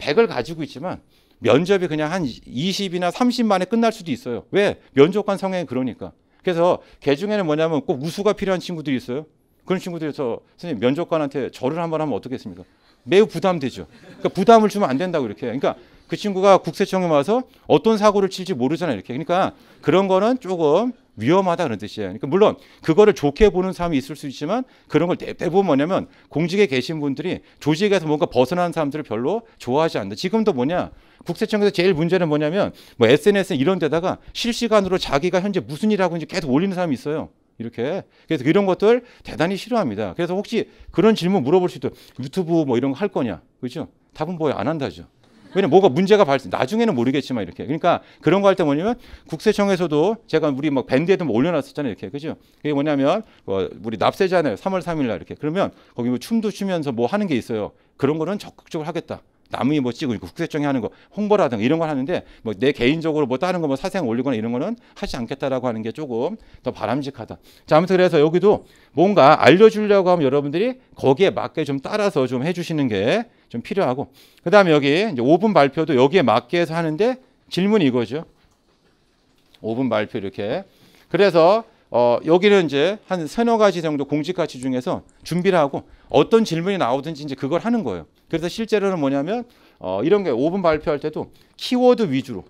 100을 가지고 있지만 면접이 그냥 한 20이나 30 만에 끝날 수도 있어요. 왜? 면접관 성향이 그러니까. 그래서 개 중에는 뭐냐면 꼭 우수가 필요한 친구들이 있어요. 그런 친구들에서 선생님 면접관한테 절을 한번 하면 어떻겠습니까? 매우 부담되죠. 그러니까 부담을 주면 안 된다고 이렇게. 그러니까 그 친구가 국세청에 와서 어떤 사고를 칠지 모르잖아요. 이렇게. 그러니까 그런 거는 조금 위험하다 그런 뜻이에요. 그러니까 물론 그거를 좋게 보는 사람이 있을 수 있지만 그런 걸 대부분 뭐냐면 공직에 계신 분들이 조직에서 뭔가 벗어난 사람들을 별로 좋아하지 않는다. 지금도 뭐냐 국세청에서 제일 문제는 뭐냐면 뭐 SNS 이런 데다가 실시간으로 자기가 현재 무슨 일 하고 있는지 계속 올리는 사람이 있어요. 이렇게 그래서 이런 것들 대단히 싫어합니다. 그래서 혹시 그런 질문 물어볼 수 있도 유튜브 뭐 이런 거 할 거냐, 그렇죠? 답은 뭐야 안 한다죠. 왜냐 뭐가 문제가 발생 나중에는 모르겠지만 이렇게. 그러니까 그런 거 할 때 뭐냐면 국세청에서도 제가 우리 막 밴드에도 뭐 올려놨었잖아요. 이렇게. 그죠? 그게 뭐냐면 어, 우리 납세잖아요. 3월 3일 날 이렇게. 그러면 거기 뭐 춤도 추면서 뭐 하는 게 있어요. 그런 거는 적극적으로 하겠다. 남이 뭐 찍고 국세청이 하는 거 홍보라든가 이런 걸 하는데 뭐 내 개인적으로 뭐 다른 거 뭐 사생 올리거나 이런 거는 하지 않겠다라고 하는 게 조금 더 바람직하다. 자, 아무튼 그래서 여기도 뭔가 알려주려고 하면 여러분들이 거기에 맞게 좀 따라서 좀 해주시는 게 좀 필요하고 그 다음에 여기 이제 5분 발표도 여기에 맞게 해서 하는데 질문이 이거죠. 5분 발표 이렇게. 그래서 어, 여기는 이제 한 서너 가지 정도 공직 가치 중에서 준비를 하고 어떤 질문이 나오든지 이제 그걸 하는 거예요. 그래서 실제로는 뭐냐면 어, 이런 게 5분 발표할 때도 키워드 위주로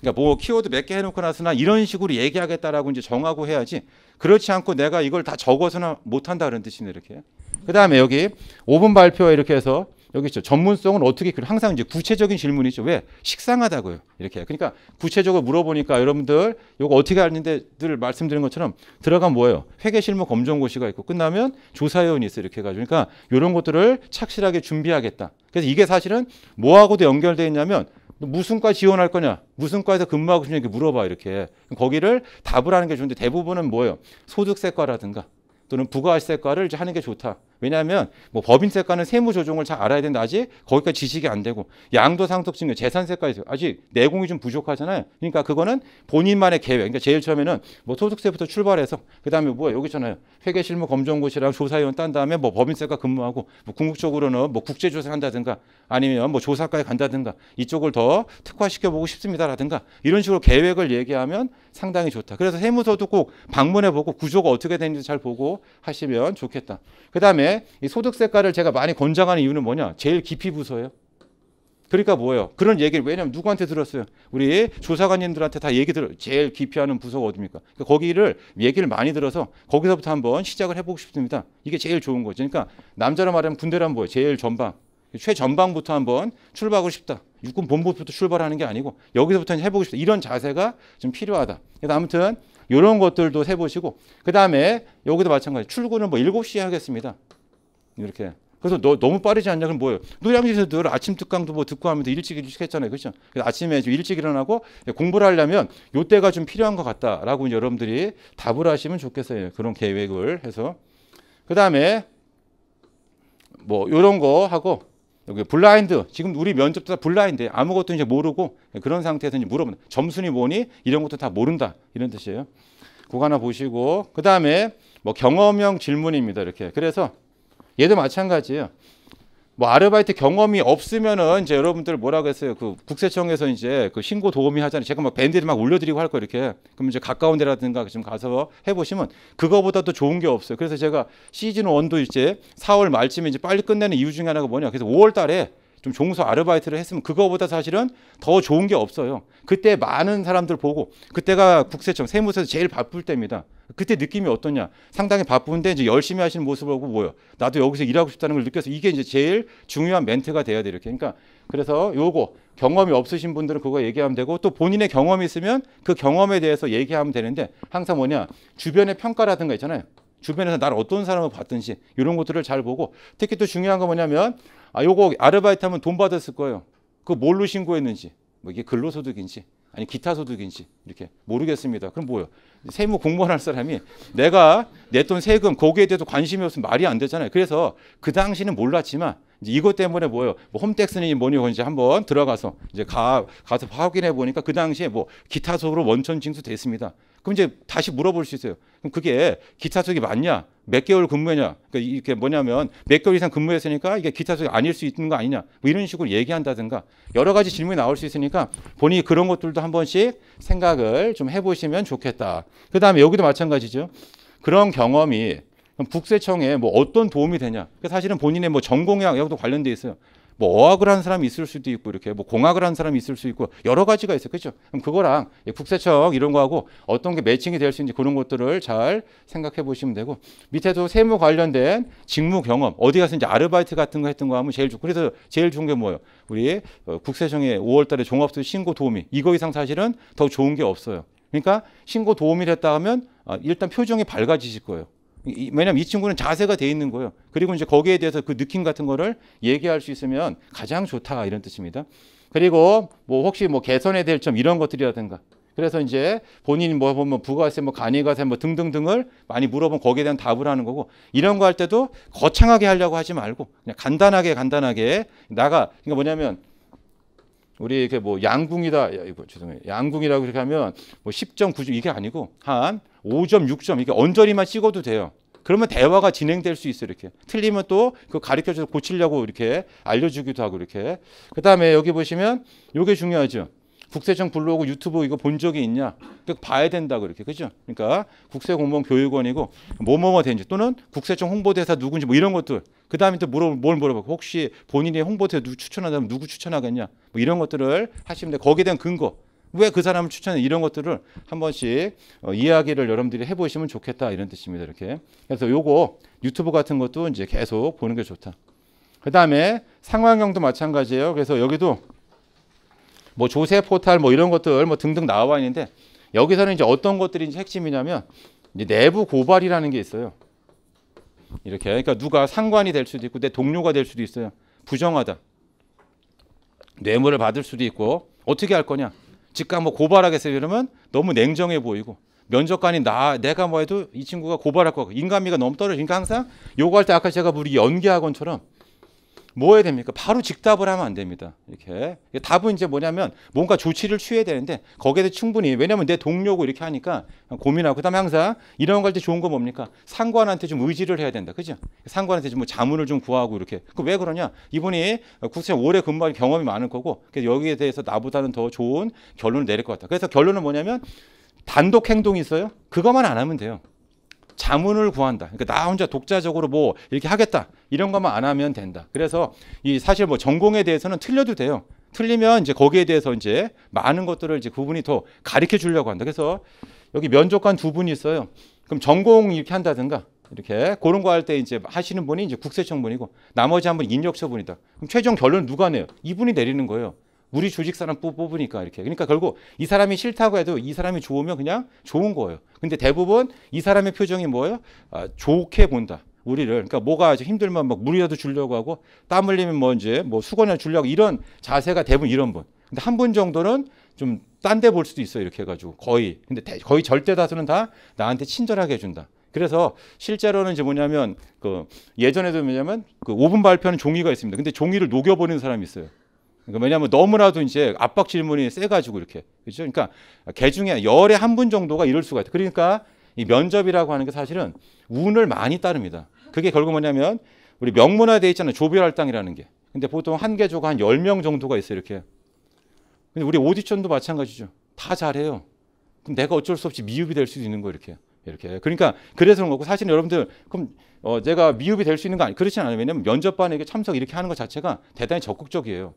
그러니까 뭐 키워드 몇 개 해놓고 나서나 이런 식으로 얘기하겠다라고 이제 정하고 해야지 그렇지 않고 내가 이걸 다 적어서는 못한다 그런 뜻이네 이렇게. 그 다음에 여기 5분 발표 이렇게 해서 여기 있죠. 전문성은 어떻게 항상 이제 구체적인 질문이죠. 왜 식상하다고요. 이렇게. 그러니까 구체적으로 물어보니까 여러분들 이거 어떻게 하는데 늘 말씀드린 것처럼 들어가면 뭐예요? 회계 실무 검정고시가 있고 끝나면 조사위원이 있어 이렇게 해가지고 그러니까 이런 것들을 착실하게 준비하겠다. 그래서 이게 사실은 뭐하고도 연결되어 있냐면 무슨 과 지원할 거냐? 무슨 과에서 근무하고 싶냐 이렇게 물어봐 이렇게. 거기를 답을 하는 게 좋은데 대부분은 뭐예요? 소득세과라든가 또는 부가세과를 하는 게 좋다. 왜냐하면 뭐 법인세과는 세무 조정을 잘 알아야 된다. 아직 거기까지 지식이 안 되고 양도상속증 재산세까지 아직 내공이 좀 부족하잖아요. 그러니까 그거는 본인만의 계획. 그러니까 제일 처음에는 뭐 소득세부터 출발해서 그다음에 뭐야 여기 있잖아요. 회계실무 검정고시랑 조사위원 딴 다음에 뭐 법인세과 근무하고 뭐 궁극적으로는 뭐 국제조사 한다든가 아니면 뭐 조사과에 간다든가 이쪽을 더 특화시켜 보고 싶습니다라든가 이런 식으로 계획을 얘기하면 상당히 좋다. 그래서 세무서도 꼭 방문해 보고 구조가 어떻게 되는지 잘 보고 하시면 좋겠다. 그다음에 이 소득세과를 제가 많이 권장하는 이유는 뭐냐? 제일 깊이 부서예요. 그러니까 뭐예요? 그런 얘기를 왜냐면 누구한테 들었어요? 우리 조사관님들한테 다 얘기 들어. 제일 깊이 하는 부서가 어디입니까? 그러니까 거기를 얘기를 많이 들어서 거기서부터 한번 시작을 해보고 싶습니다. 이게 제일 좋은 거죠. 그러니까 남자로 말하면 군대란 뭐예요? 제일 전방. 최전방부터 한번 출발하고 싶다. 육군 본부부터 출발하는 게 아니고 여기서부터 해보고 싶다. 이런 자세가 좀 필요하다. 그래서 아무튼 이런 것들도 해보시고 그 다음에 여기도 마찬가지. 출근은 뭐 7시에 하겠습니다. 이렇게. 그래서 너 너무 빠르지 않냐? 그럼 뭐예요? 노량진에서 늘 아침 특강도 뭐 듣고 하면서 일찍 일찍 했잖아요. 그렇죠? 그래서 아침에 좀 일찍 일어나고 공부를 하려면 요때가 좀 필요한 것 같다라고 여러분들이 답을 하시면 좋겠어요. 그런 계획을 해서. 그 다음에 뭐 요런 거 하고 여기 블라인드 지금 우리 면접도 다 블라인드 아무것도 이제 모르고 그런 상태에서 이제 물어보는 점순이 뭐니 이런 것도 다 모른다 이런 뜻이에요. 그거 하나 보시고 그 다음에 뭐 경험형 질문입니다 이렇게 그래서 얘도 마찬가지예요. 뭐 아르바이트 경험이 없으면은 이제 여러분들 뭐라고 했어요? 그 국세청에서 이제 그 신고 도우미 하잖아요. 제가 막 밴드를 막 올려드리고 할 거 이렇게. 그럼 이제 가까운 데라든가 좀 가서 해보시면 그거보다 더 좋은 게 없어요. 그래서 제가 시즌 원도 이제 4월 말쯤에 이제 빨리 끝내는 이유 중에 하나가 뭐냐. 그래서 5월 달에 좀 종소 아르바이트를 했으면 그거보다 사실은 더 좋은 게 없어요. 그때 많은 사람들 보고 그때가 국세청 세무서에서 제일 바쁠 때입니다. 그때 느낌이 어떠냐? 상당히 바쁜데 이제 열심히 하시는 모습을 보고 뭐요? 나도 여기서 일하고 싶다는 걸 느껴서 이게 이제 제일 중요한 멘트가 돼야 돼 이렇게. 그러니까 그래서 요거 경험이 없으신 분들은 그거 얘기하면 되고 또 본인의 경험이 있으면 그 경험에 대해서 얘기하면 되는데 항상 뭐냐? 주변의 평가라든가 있잖아요. 주변에서 나를 어떤 사람을 봤든지 이런 것들을 잘 보고 특히 또 중요한 거 뭐냐면 아 요거 아르바이트 하면 돈 받았을 거예요. 그 뭘로 신고했는지 뭐 이게 근로소득인지 아니 기타 소득인지 이렇게 모르겠습니다. 그럼 뭐요? 세무 공무원 할 사람이 내가 냈던 세금 거기에 대해서 관심이 없으면 말이 안 되잖아요. 그래서 그 당시는 몰랐지만 이제 이것 때문에 뭐요? 뭐 홈택스니 뭐니 이제 한번 들어가서 이제 가 가서 확인해 보니까 그 당시에 뭐 기타 소득으로 원천 징수 됐습니다. 그럼 이제 다시 물어볼 수 있어요. 그럼 그게 기타 소득이 맞냐? 몇 개월 근무했냐? 그러니까 이게 뭐냐면 몇 개월 이상 근무했으니까 이게 기타 소득이 아닐 수 있는 거 아니냐? 뭐 이런 식으로 얘기한다든가 여러 가지 질문이 나올 수 있으니까 본인이 그런 것들도 한 번씩 생각을 좀 해보시면 좋겠다. 그 다음에 여기도 마찬가지죠. 그런 경험이 국세청에 뭐 어떤 도움이 되냐? 사실은 본인의 뭐 전공학하고도 관련돼 있어요. 뭐 어학을 하는 사람이 있을 수도 있고 이렇게 뭐 공학을 하는 사람이 있을 수 있고 여러 가지가 있어요. 그렇죠? 그럼 그거랑 국세청 이런 거하고 어떤 게 매칭이 될 수 있는지 그런 것들을 잘 생각해 보시면 되고 밑에도 세무 관련된 직무 경험 어디 가서 이제 아르바이트 같은 거 했던 거 하면 제일 좋고 그래서 제일 좋은 게 뭐예요? 우리 어, 국세청의 5월 달에 종합소 신고 도우미 이거 이상 사실은 더 좋은 게 없어요. 그러니까 신고 도우미를 했다 하면 어, 일단 표정이 밝아지실 거예요. 왜냐하면 이 친구는 자세가 돼 있는 거예요. 그리고 이제 거기에 대해서 그 느낌 같은 거를 얘기할 수 있으면 가장 좋다 이런 뜻입니다. 그리고 뭐 혹시 뭐 개선해야 될점 이런 것들이라든가 그래서 이제 본인 뭐 보면 부가세 뭐 간이가세 뭐 등등등을 많이 물어보면 거기에 대한 답을 하는 거고 이런 거 할 때도 거창하게 하려고 하지 말고 그냥 간단하게 간단하게 나가 그러니까 뭐냐면 우리 이렇게 뭐 양궁이다 이거 죄송해요 양궁이라고 이렇게 하면 뭐 10점 9점 이게 아니고 한 5점, 6점 이게 언저리만 찍어도 돼요. 그러면 대화가 진행될 수 있어요. 이렇게 틀리면 또 그 가르쳐줘서 고치려고 이렇게 알려주기도 하고 이렇게. 그 다음에 여기 보시면 이게 중요하죠. 국세청 블로그 유튜브 이거 본 적이 있냐? 그 봐야 된다고 이렇게 그죠? 그러니까 국세공무원 교육원이고 뭐뭐뭐 된지 또는 국세청 홍보대사 누군지 뭐 이런 것들 그 다음에 또 물어 뭘 물어봐 혹시 본인이 홍보대사 누구 추천하다면 누구 추천하겠냐? 뭐 이런 것들을 하시면 돼. 거기에 대한 근거 왜 그 사람을 추천해? 이런 것들을 한 번씩 어, 이야기를 여러분들이 해보시면 좋겠다 이런 뜻입니다 이렇게. 그래서 요거 유튜브 같은 것도 이제 계속 보는 게 좋다. 그 다음에 상황형도 마찬가지예요. 그래서 여기도 뭐 조세 포탈 뭐 이런 것들 뭐 등등 나와 있는데 여기서는 이제 어떤 것들이 이제 핵심이냐면 이제 내부 고발이라는 게 있어요. 이렇게. 그러니까 누가 상관이 될 수도 있고 내 동료가 될 수도 있어요. 부정하다. 뇌물을 받을 수도 있고 어떻게 할 거냐 즉각 뭐 고발하겠어요 이러면 너무 냉정해 보이고 면접관이 나 내가 뭐 해도 이 친구가 고발할 거 인간미가 너무 떨어지니까 항상 요구할 때 아까 제가 우리 연기학원처럼 뭐 해야 됩니까? 바로 직답을 하면 안 됩니다. 이렇게 답은 이제 뭐냐면 뭔가 조치를 취해야 되는데 거기에 대해 충분히 왜냐면 내 동료고 이렇게 하니까 고민하고 그다음에 항상 이런 거할때 좋은 거 뭡니까? 상관한테 좀 의지를 해야 된다. 그죠? 상관한테 좀 뭐 자문을 좀 구하고 이렇게 그 왜 그러냐? 이분이 국세청 오래 근무한 경험이 많을 거고 그래서 여기에 대해서 나보다는 더 좋은 결론을 내릴 것 같다. 그래서 결론은 뭐냐면 단독 행동이 있어요. 그것만 안 하면 돼요. 자문을 구한다. 그러니까 나 혼자 독자적으로 뭐 이렇게 하겠다. 이런 것만 안 하면 된다. 그래서 이 사실 뭐 전공에 대해서는 틀려도 돼요. 틀리면 이제 거기에 대해서 이제 많은 것들을 이제 그분이 더 가르쳐 주려고 한다. 그래서 여기 면접관 두 분이 있어요. 그럼 전공 이렇게 한다든가 이렇게 그런 거 할 때 이제 하시는 분이 이제 국세청 분이고 나머지 한 분 인력처 분이다. 그럼 최종 결론 누가 내요? 이분이 내리는 거예요. 우리 조직 사람 뽑- 뽑으니까 이렇게. 그러니까 결국 이 사람이 싫다고 해도 이 사람이 좋으면 그냥 좋은 거예요. 근데 대부분 이 사람의 표정이 뭐예요? 아, 좋게 본다. 우리를. 그러니까 뭐가 힘들면 막 물이라도 주려고 하고 땀 흘리면 뭐 이제 뭐 수건을 주려고 이런 자세가 대부분 이런 분. 근데 한 분 정도는 좀 딴 데 볼 수도 있어요. 이렇게 해가지고 거의. 근데 대- 거의 절대 다수는 다 나한테 친절하게 해준다. 그래서 실제로는 이제 뭐냐면 그 예전에도 뭐냐면 그 5분 발표하는 종이가 있습니다. 근데 종이를 녹여버리는 사람이 있어요. 그러니까 왜냐하면 너무나도 이제 압박 질문이 세가지고 이렇게 그렇죠. 그러니까 개 중에 열에 한 분 정도가 이럴 수가 있다. 그러니까 이 면접이라고 하는 게 사실은 운을 많이 따릅니다. 그게 결국 뭐냐면 우리 명문화돼 있잖아요. 조별할당이라는 게. 근데 보통 한 개조가 한 10명 정도가 있어요. 이렇게. 근데 우리 오디션도 마찬가지죠. 다 잘해요. 그럼 내가 어쩔 수 없이 미흡이 될 수도 있는 거 이렇게. 이렇게. 그러니까 그래서 그런 거고 사실 여러분들 그럼 어 제가 미흡이 될 수 있는 거 아니 그렇지 않아요. 왜냐면 면접반에 이게 참석 이렇게 하는 것 자체가 대단히 적극적이에요.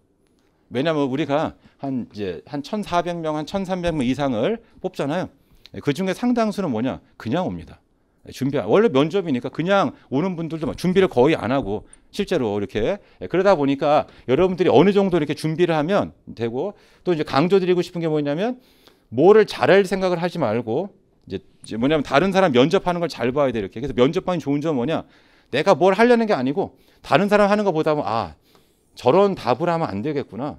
왜냐하면 우리가 한 이제 한 1,400명, 한 1,300명 이상을 뽑잖아요. 그 중에 상당수는 뭐냐? 그냥 옵니다. 준비 원래 면접이니까 그냥 오는 분들도 막 준비를 거의 안 하고 실제로 이렇게 그러다 보니까 여러분들이 어느 정도 이렇게 준비를 하면 되고 또 이제 강조드리고 싶은 게 뭐냐면 뭐를 잘할 생각을 하지 말고 이제 뭐냐면 다른 사람 면접하는 걸 잘 봐야 돼 이렇게 그래서 면접반이 좋은 점은 뭐냐 내가 뭘 하려는 게 아니고 다른 사람 하는 것보다 아 저런 답을 하면 안 되겠구나.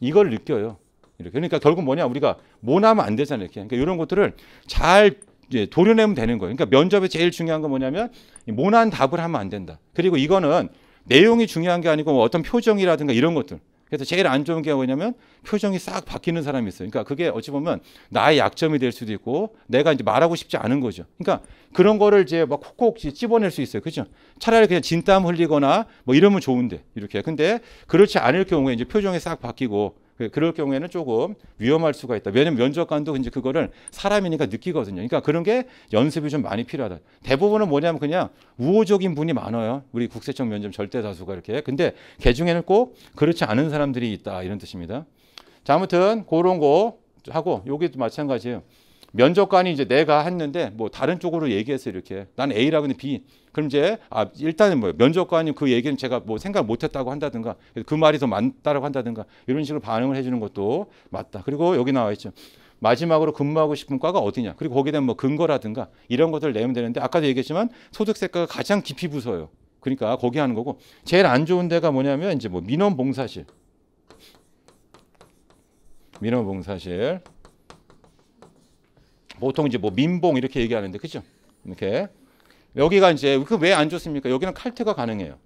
이걸 느껴요. 이렇게. 그러니까 결국 뭐냐 우리가 모나면 안 되잖아요. 이렇게. 그러니까 이런 것들을 잘 이제 도려내면 되는 거예요. 그러니까 면접에 제일 중요한 건 뭐냐면 이 모난 답을 하면 안 된다. 그리고 이거는 내용이 중요한 게 아니고 뭐 어떤 표정이라든가 이런 것들. 그래서 제일 안 좋은 게 뭐냐면 표정이 싹 바뀌는 사람이 있어요. 그러니까 그게 어찌 보면 나의 약점이 될 수도 있고 내가 이제 말하고 싶지 않은 거죠. 그러니까 그런 거를 이제 막 콕콕 찝어낼 수 있어요. 그죠? 차라리 그냥 진땀 흘리거나 뭐 이러면 좋은데 이렇게. 근데 그렇지 않을 경우에 이제 표정이 싹 바뀌고 그- 그럴 경우에는 조금 위험할 수가 있다. 왜냐면 면접관도 이제 그거를 사람이니까 느끼거든요. 그러니까 그런 게 연습이 좀 많이 필요하다. 대부분은 뭐냐면 그냥 우호적인 분이 많아요. 우리 국세청 면접 절대 다수가 이렇게. 근데 개 중에는 꼭 그렇지 않은 사람들이 있다 이런 뜻입니다. 자 아무튼 그런 거 하고 여기도 마찬가지예요. 면접관이 이제 내가 했는데 뭐 다른 쪽으로 얘기했어요 이렇게 난 A라 근데 B. 그럼 이제 아 일단은 뭐 면접관이 그 얘기는 제가 뭐 생각 못했다고 한다든가 그 말이 더 맞다라고 한다든가 이런 식으로 반응을 해주는 것도 맞다. 그리고 여기 나와 있죠. 마지막으로 근무하고 싶은 과가 어디냐. 그리고 거기에 대한 뭐 근거라든가 이런 것들을 내면 되는데 아까도 얘기했지만 소득세과가 가장 깊이 부서요. 그러니까 거기 하는 거고. 제일 안 좋은 데가 뭐냐면 이제 뭐 민원봉사실. 민원봉사실 보통 이제 뭐 민봉 이렇게 얘기하는데 그죠? 이렇게 여기가 이제 그 왜 안 좋습니까? 여기는 칼퇴가 가능해요.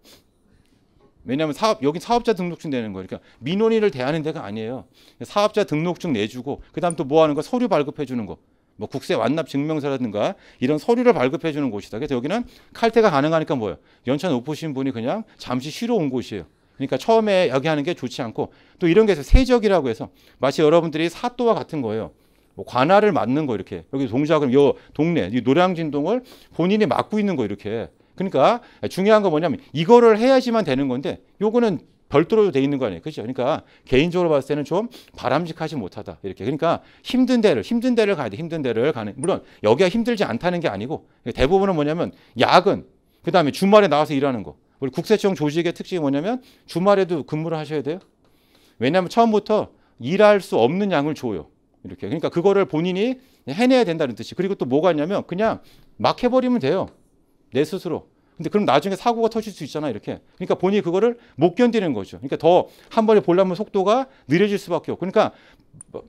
왜냐하면 사업 여기 사업자 등록증 내는 거예요. 그러니까 민원인을 대하는 데가 아니에요. 사업자 등록증 내주고 그다음 또 뭐 하는 거 서류 발급해 주는 거. 뭐 국세 완납 증명서라든가 이런 서류를 발급해 주는 곳이다. 그래서 여기는 칼퇴가 가능하니까 뭐예요? 연차 높으신 분이 그냥 잠시 쉬러 온 곳이에요. 그러니까 처음에 여기 하는 게 좋지 않고 또 이런 게 있어요. 세적이라고 해서 마치 여러분들이 사또와 같은 거예요. 뭐 관할을 맡는 거 이렇게. 여기 동작은 요 동네 이 노량진동을 본인이 맡고 있는 거 이렇게. 그러니까 중요한 건 뭐냐면 이거를 해야지만 되는 건데 요거는 별도로 돼 있는 거 아니에요. 그죠? 그러니까 개인적으로 봤을 때는 좀 바람직하지 못하다 이렇게. 그러니까 힘든 데를 힘든 데를 가야 돼 힘든 데를 가는. 물론 여기가 힘들지 않다는 게 아니고 대부분은 뭐냐면 야근 그다음에 주말에 나와서 일하는 거. 우리 국세청 조직의 특징이 뭐냐면 주말에도 근무를 하셔야 돼요. 왜냐하면 처음부터 일할 수 없는 양을 줘요 이렇게. 그러니까 그거를 본인이 해내야 된다는 뜻이. 그리고 또 뭐가 있냐면 그냥 막 해버리면 돼요. 내 스스로. 근데 그럼 나중에 사고가 터질 수 있잖아 이렇게. 그러니까 본인이 그거를 못 견디는 거죠. 그러니까 더 한 번에 보려면 속도가 느려질 수밖에 없고. 그러니까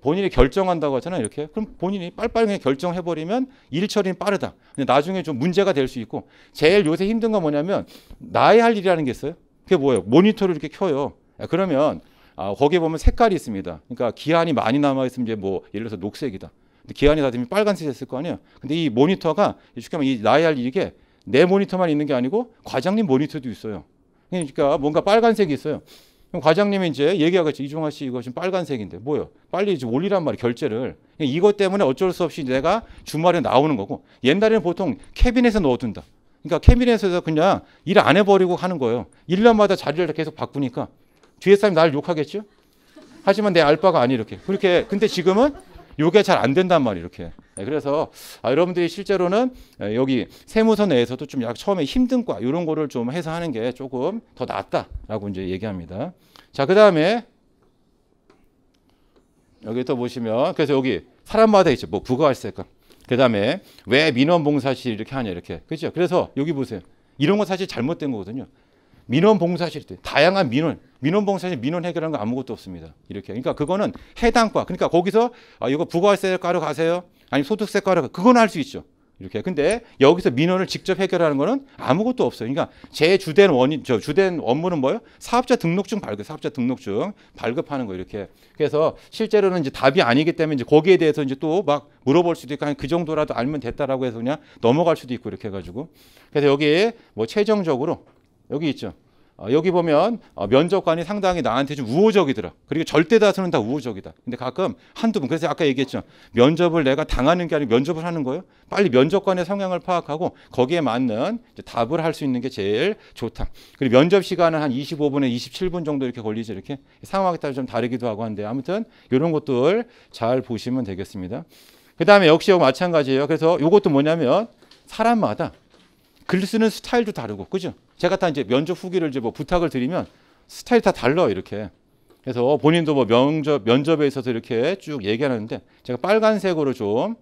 본인이 결정한다고 하잖아요 이렇게. 그럼 본인이 빨리빨리 그냥 결정해버리면 일 처리는 빠르다. 근데 나중에 좀 문제가 될 수 있고. 제일 요새 힘든 건 뭐냐면 나의 할 일이라는 게 있어요. 그게 뭐예요? 모니터를 이렇게 켜요. 그러면 아, 거기에 보면 색깔이 있습니다. 그러니까 기한이 많이 남아 있으면 이제 뭐 예를 들어서 녹색이다. 근데 기한이 다 되면 빨간색 됐을 거 아니에요. 근데 이 모니터가 쉽게 말하면 이 나의 할 일이게 내 모니터만 있는 게 아니고 과장님 모니터도 있어요. 그러니까 뭔가 빨간색이 있어요. 그럼 과장님이 이제 얘기하겠지. 이종화 씨 이거 지금 빨간색인데 뭐요? 빨리 이제 올리란 말이에요. 결제를. 이것 때문에 어쩔 수 없이 내가 주말에 나오는 거고 옛날에는 보통 캐빈에서 넣어둔다. 그러니까 캐빈에서 그냥 일 안 해버리고 하는 거예요. 1년마다 자리를 계속 바꾸니까 뒤에 사람이 나를 욕하겠죠? 하지만 내 알바가 아니 이렇게. 그렇게 근데 지금은 요게 잘 안 된단 말이에요. 이렇게. 네, 그래서 아, 여러분들이 실제로는 여기 세무서 내에서도 좀 약 처음에 힘든 과 이런 거를 좀 해서 하는 게 조금 더 낫다라고 이제 얘기합니다. 자, 그다음에 여기 또 보시면 그래서 여기 사람마다 있죠. 뭐 부가할세가. 그다음에 왜 민원 봉사실 이렇게 하냐 이렇게. 그렇죠? 그래서 여기 보세요. 이런 거 사실 잘못된 거거든요. 민원 봉사실 때 다양한 민원 민원 봉사실 민원 해결하는 거 아무것도 없습니다. 이렇게 그러니까 그거는 해당 과 그러니까 거기서 아 이거 부가세과로 가세요. 아니 소득세과로 그건 할 수 있죠. 이렇게 근데 여기서 민원을 직접 해결하는 거는 아무것도 없어요. 그러니까 제 주된 원인 저 주된 업무는 뭐예요? 사업자 등록증 발급, 사업자 등록증 발급하는 거 이렇게. 그래서 실제로는 이제 답이 아니기 때문에 이제 거기에 대해서 이제 또 막 물어볼 수도 있고 그 정도라도 알면 됐다라고 해서 그냥 넘어갈 수도 있고 이렇게 해가지고. 그래서 여기에 뭐 최종적으로 여기 있죠. 어, 여기 보면 어, 면접관이 상당히 나한테 좀 우호적이더라. 그리고 절대 다수는 다 우호적이다. 근데 가끔 한두 분 그래서 아까 얘기했죠. 면접을 내가 당하는 게 아니고 면접을 하는 거예요. 빨리 면접관의 성향을 파악하고 거기에 맞는 답을 할 수 있는 게 제일 좋다. 그리고 면접 시간은 한 25분에 27분 정도 이렇게 걸리죠. 이렇게 상황에 따라 좀 다르기도 하고 한데 아무튼 이런 것들 잘 보시면 되겠습니다. 그 다음에 역시 마찬가지예요. 그래서 이것도 뭐냐면 사람마다 글 쓰는 스타일도 다르고, 그죠? 제가 다 이제 면접 후기를 이제 뭐 부탁을 드리면 스타일이 다 달라 이렇게. 그래서 본인도 뭐 면접 면접에 있어서 이렇게 쭉 얘기하는데 제가 빨간색으로 좀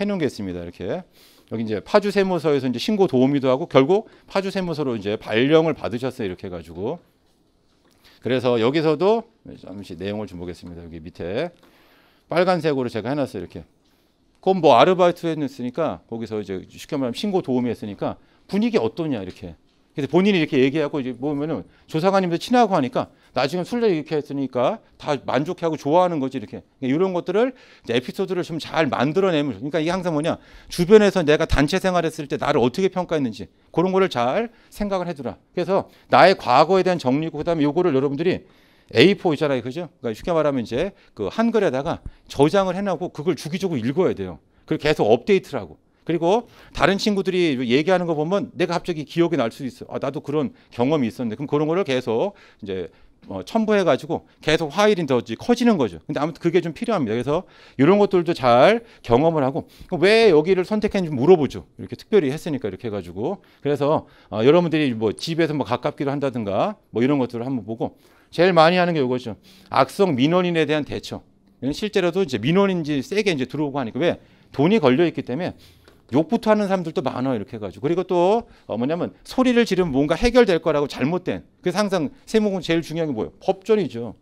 해놓은 게 있습니다. 이렇게 여기 이제 파주 세무서에서 이제 신고 도우미도 하고 결국 파주 세무서로 이제 발령을 받으셨어요. 이렇게 해가지고 그래서 여기서도 잠시 내용을 좀 보겠습니다. 여기 밑에 빨간색으로 제가 해놨어요. 이렇게. 그건 뭐 아르바이트 했으니까 거기서 이제 쉽게 말하면 신고 도우미 했으니까 분위기 어떠냐 이렇게. 그래서 본인이 이렇게 얘기하고 이제 보면은 조사관님도 친하고 하니까 나중에 술래 이렇게 했으니까 다 만족해하고 좋아하는 거지 이렇게 그러니까 이런 것들을 에피소드를 좀 잘 만들어내면 그러니까 이게 항상 뭐냐 주변에서 내가 단체 생활했을 때 나를 어떻게 평가했는지 그런 거를 잘 생각을 해두라. 그래서 나의 과거에 대한 정리고 그다음에 요거를 여러분들이 A4 있잖아요, 그죠? 그러니까 쉽게 말하면 이제 그 한글에다가 저장을 해놓고 그걸 주기적으로 읽어야 돼요. 그리고 계속 업데이트를 하고. 그리고 다른 친구들이 얘기하는 거 보면 내가 갑자기 기억이 날 수도 있어. 아, 나도 그런 경험이 있었는데. 그럼 그런 거를 계속 이제 어, 첨부해 가지고 계속 화일이 더 커지는 거죠. 근데 아무튼 그게 좀 필요합니다. 그래서 이런 것들도 잘 경험을 하고 왜 여기를 선택했는지 물어보죠. 이렇게 특별히 했으니까 이렇게 해가지고 그래서 어, 여러분들이 뭐 집에서 뭐 가깝기도 한다든가 뭐 이런 것들을 한번 보고 제일 많이 하는 게 이거죠. 악성 민원인에 대한 대처. 실제로도 이제 민원인지 세게 이제 들어오고 하니까 왜 돈이 걸려 있기 때문에 욕부터 하는 사람들도 많아요. 이렇게 해가지고. 그리고 또 어, 뭐냐면 소리를 지르면 뭔가 해결될 거라고 잘못된. 그래서 항상 세무공 제일 중요한 게 뭐예요? 법전이죠.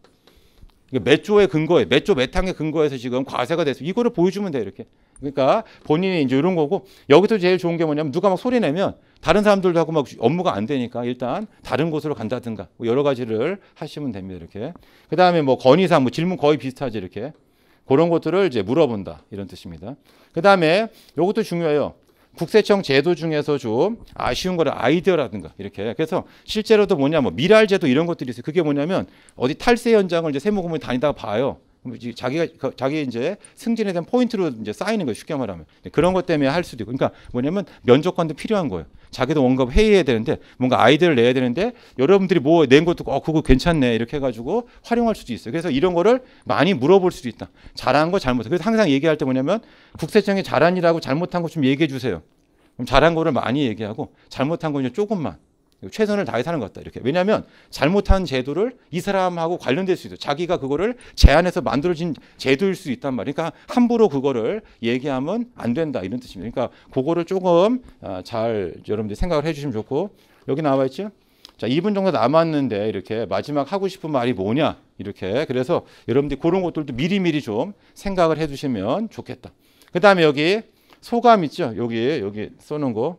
몇 조의 근거에, 몇 조, 몇 항의 근거에서 지금 과세가 돼서 이거를 보여주면 돼요. 이렇게. 그러니까 본인이 이제 이런 거고 여기서 제일 좋은 게 뭐냐면 누가 막 소리 내면 다른 사람들도 하고 막 업무가 안 되니까 일단 다른 곳으로 간다든가 뭐 여러 가지를 하시면 됩니다. 이렇게. 그 다음에 뭐 건의사항, 뭐 질문 거의 비슷하지 이렇게. 그런 것들을 이제 물어본다 이런 뜻입니다. 그 다음에 이것도 중요해요. 국세청 제도 중에서 좀 아쉬운 거는 아이디어라든가 이렇게 그래서 실제로도 뭐냐 뭐 미랄 제도 이런 것들이 있어요. 그게 뭐냐면 어디 탈세 현장을 이제 세무공무원이 다니다가 봐요. 자기가 그, 자기 이제 승진에 대한 포인트로 이제 쌓이는 거예요. 쉽게 말하면 그런 것 때문에 할 수도 있고, 그러니까 뭐냐면 면접관도 필요한 거예요. 자기도 뭔가 회의해야 되는데 뭔가 아이디어를 내야 되는데 여러분들이 뭐 낸 것도 어 그거 괜찮네 이렇게 해가지고 활용할 수도 있어요. 그래서 이런 거를 많이 물어볼 수도 있다. 잘한 거 잘못한 그래서 항상 얘기할 때 뭐냐면 국세청이 잘한 일하고 잘못한 거 좀 얘기해 주세요. 그럼 잘한 거를 많이 얘기하고 잘못한 거는 조금만 최선을 다해서 하는 것 같다. 이렇게. 왜냐하면 잘못한 제도를 이 사람하고 관련될 수 있어. 자기가 그거를 제안해서 만들어진 제도일 수 있단 말이야. 그러니까 함부로 그거를 얘기하면 안 된다. 이런 뜻입니다. 그러니까 그거를 조금 아, 잘 여러분들이 생각을 해주시면 좋고 여기 나와 있죠. 자, 2분 정도 남았는데 이렇게 마지막 하고 싶은 말이 뭐냐 이렇게 그래서 여러분들이 그런 것들도 미리미리 좀 생각을 해두시면 좋겠다. 그 다음에 여기 소감 있죠. 여기 여기 써놓은 거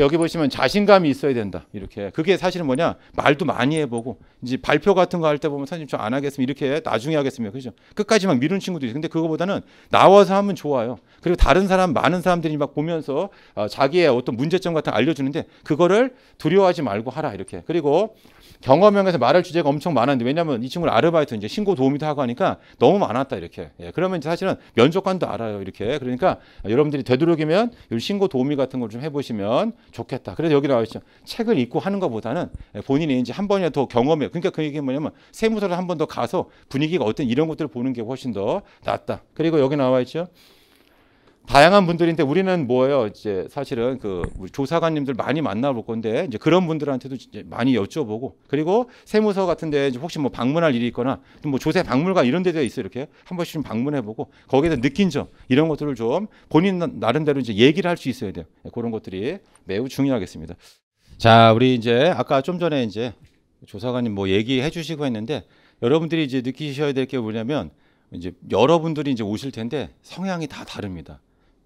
여기 보시면 자신감이 있어야 된다. 이렇게. 그게 사실은 뭐냐? 말도 많이 해보고, 이제 발표 같은 거 할 때 보면 선생님 저 안 하겠습니다. 이렇게 나중에 하겠습니다. 그죠? 끝까지 막 미룬 친구도 있어요. 근데 그거보다는 나와서 하면 좋아요. 그리고 다른 사람, 많은 사람들이 막 보면서 어, 자기의 어떤 문제점 같은 거 알려주는데 그거를 두려워하지 말고 하라. 이렇게. 그리고 경험형에서 말할 주제가 엄청 많았는데 왜냐하면 이 친구는 아르바이트 이제 신고 도우미도 하고 하니까 너무 많았다 이렇게. 예, 그러면 사실은 면접관도 알아요 이렇게. 그러니까 여러분들이 되도록이면 신고 도우미 같은 걸 좀 해보시면 좋겠다. 그래서 여기 나와 있죠. 책을 읽고 하는 것보다는 본인이 이제 한 번이라도 더 경험해. 그러니까 그 얘기 뭐냐면 세무서를 한 번 더 가서 분위기가 어떤 이런 것들을 보는 게 훨씬 더 낫다. 그리고 여기 나와 있죠 다양한 분들인데 우리는 뭐예요? 이제 사실은 그 우리 조사관님들 많이 만나볼 건데 이제 그런 분들한테도 이제 많이 여쭤보고 그리고 세무서 같은데 이제 혹시 뭐 방문할 일이 있거나 뭐 조세 박물관 이런 데도 있어요. 이렇게 한 번씩 좀 방문해보고 거기에서 느낀 점 이런 것들을 좀 본인 나름대로 이제 얘기를 할 수 있어야 돼요. 네, 그런 것들이 매우 중요하겠습니다. 자, 우리 이제 아까 좀 전에 이제 조사관님 뭐 얘기해 주시고 했는데 여러분들이 이제 느끼셔야 될 게 뭐냐면 이제 여러분들이 이제 오실 텐데 성향이 다 다릅니다.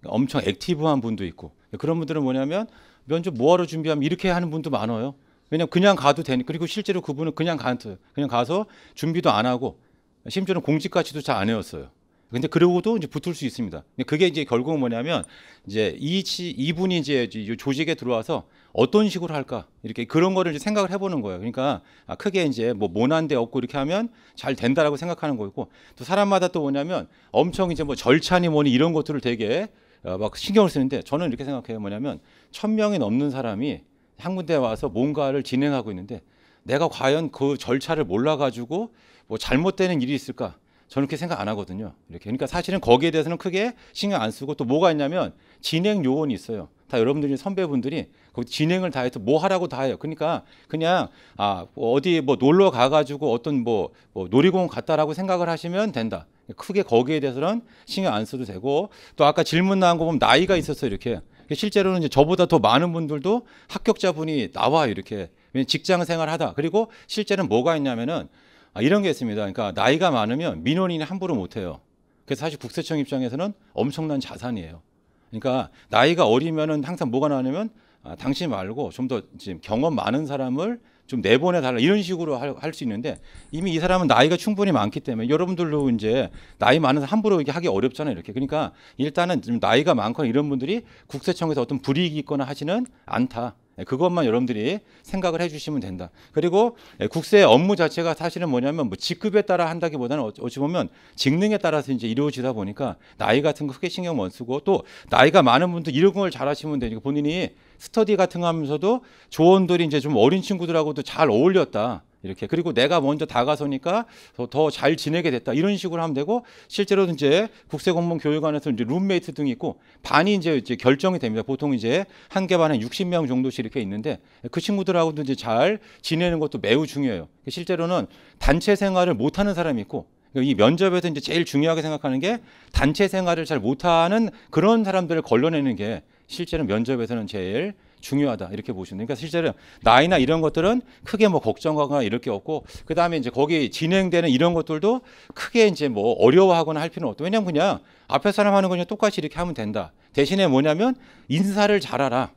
엄청 액티브한 분도 있고 그런 분들은 뭐냐면 면접 뭐하러 준비하면 이렇게 하는 분도 많아요. 왜냐면 그냥 가도 되니까 그리고 실제로 그분은 그냥 가서 그냥 가서 준비도 안 하고 심지어는 공직까지도 잘 안 해왔어요. 근데 그러고도 이제 붙을 수 있습니다. 그게 이제 결국은 뭐냐면 이제 이 이분이 이제 조직에 들어와서 어떤 식으로 할까 이렇게 그런 거를 이제 생각을 해보는 거예요. 그러니까 아, 크게 이제 뭐 모난데 없고 이렇게 하면 잘 된다라고 생각하는 거고 또 사람마다 또 뭐냐면 엄청 이제 뭐 절차니 뭐니 이런 것들을 되게 어, 막 신경을 쓰는데 저는 이렇게 생각해요. 뭐냐면 천 명이 넘는 사람이 한 군데 와서 뭔가를 진행하고 있는데 내가 과연 그 절차를 몰라가지고 뭐 잘못되는 일이 있을까? 저는 그렇게 생각 안 하거든요. 이렇게. 그러니까 사실은 거기에 대해서는 크게 신경 안 쓰고 또 뭐가 있냐면 진행 요원이 있어요. 다 여러분들이 선배분들이 그 진행을 다 해서 뭐 하라고 다 해요. 그러니까 그냥 아 어디 뭐 놀러 가가지고 어떤 뭐, 뭐 놀이공원 갔다라고 생각을 하시면 된다. 크게 거기에 대해서는 신경 안 써도 되고 또 아까 질문 나온 거 보면 나이가 있었어요 이렇게 실제로는 이제 저보다 더 많은 분들도 합격자분이 나와요 이렇게 직장 생활하다. 그리고 실제는 뭐가 있냐면은 아, 이런 게 있습니다. 그러니까 나이가 많으면 민원인이 함부로 못해요. 그래서 사실 국세청 입장에서는 엄청난 자산이에요. 그러니까 나이가 어리면은 항상 뭐가 나냐면 아, 당신 말고 좀 더 지금 경험 많은 사람을 좀 내보내 달라 이런 식으로 할 수 있는데 이미 이 사람은 나이가 충분히 많기 때문에 여러분들도 이제 나이 많은 사람 함부로 이게 하기 어렵잖아요 이렇게 그러니까 일단은 좀 나이가 많거나 이런 분들이 국세청에서 어떤 불이익이 있거나 하지는 않다 예, 그것만 여러분들이 생각을 해주시면 된다. 그리고 예, 국세 업무 자체가 사실은 뭐냐면 뭐 직급에 따라 한다기보다는 어찌 보면 직능에 따라서 이제 이루어지다 보니까 나이 같은 거 크게 신경 못 쓰고 또 나이가 많은 분들 이런 걸 잘하시면 되니까 본인이 스터디 같은 거 하면서도 조원들이 이제 좀 어린 친구들하고도 잘 어울렸다. 이렇게 그리고 내가 먼저 다가서니까 더 잘 지내게 됐다 이런 식으로 하면 되고 실제로 이제 국세공무원 교육원에서 이제 룸메이트 등이 있고 반이 이제, 이제 결정이 됩니다. 보통 이제 한 개 반에 60명 정도씩 이렇게 있는데 그 친구들하고도 이제 잘 지내는 것도 매우 중요해요. 실제로는 단체 생활을 못하는 사람이 있고 이 면접에서 이제 제일 중요하게 생각하는 게 단체 생활을 잘 못하는 그런 사람들을 걸러내는 게 실제로 면접에서는 제일 중요하다. 이렇게 보시면 그러니까 실제로 나이나 이런 것들은 크게 뭐 걱정하거나 이럴 게 없고 그 다음에 이제 거기 진행되는 이런 것들도 크게 이제 뭐 어려워하거나 할 필요는 없다. 왜냐면 그냥 앞에 사람 하는 거 그냥 똑같이 이렇게 하면 된다. 대신에 뭐냐면 인사를 잘하라.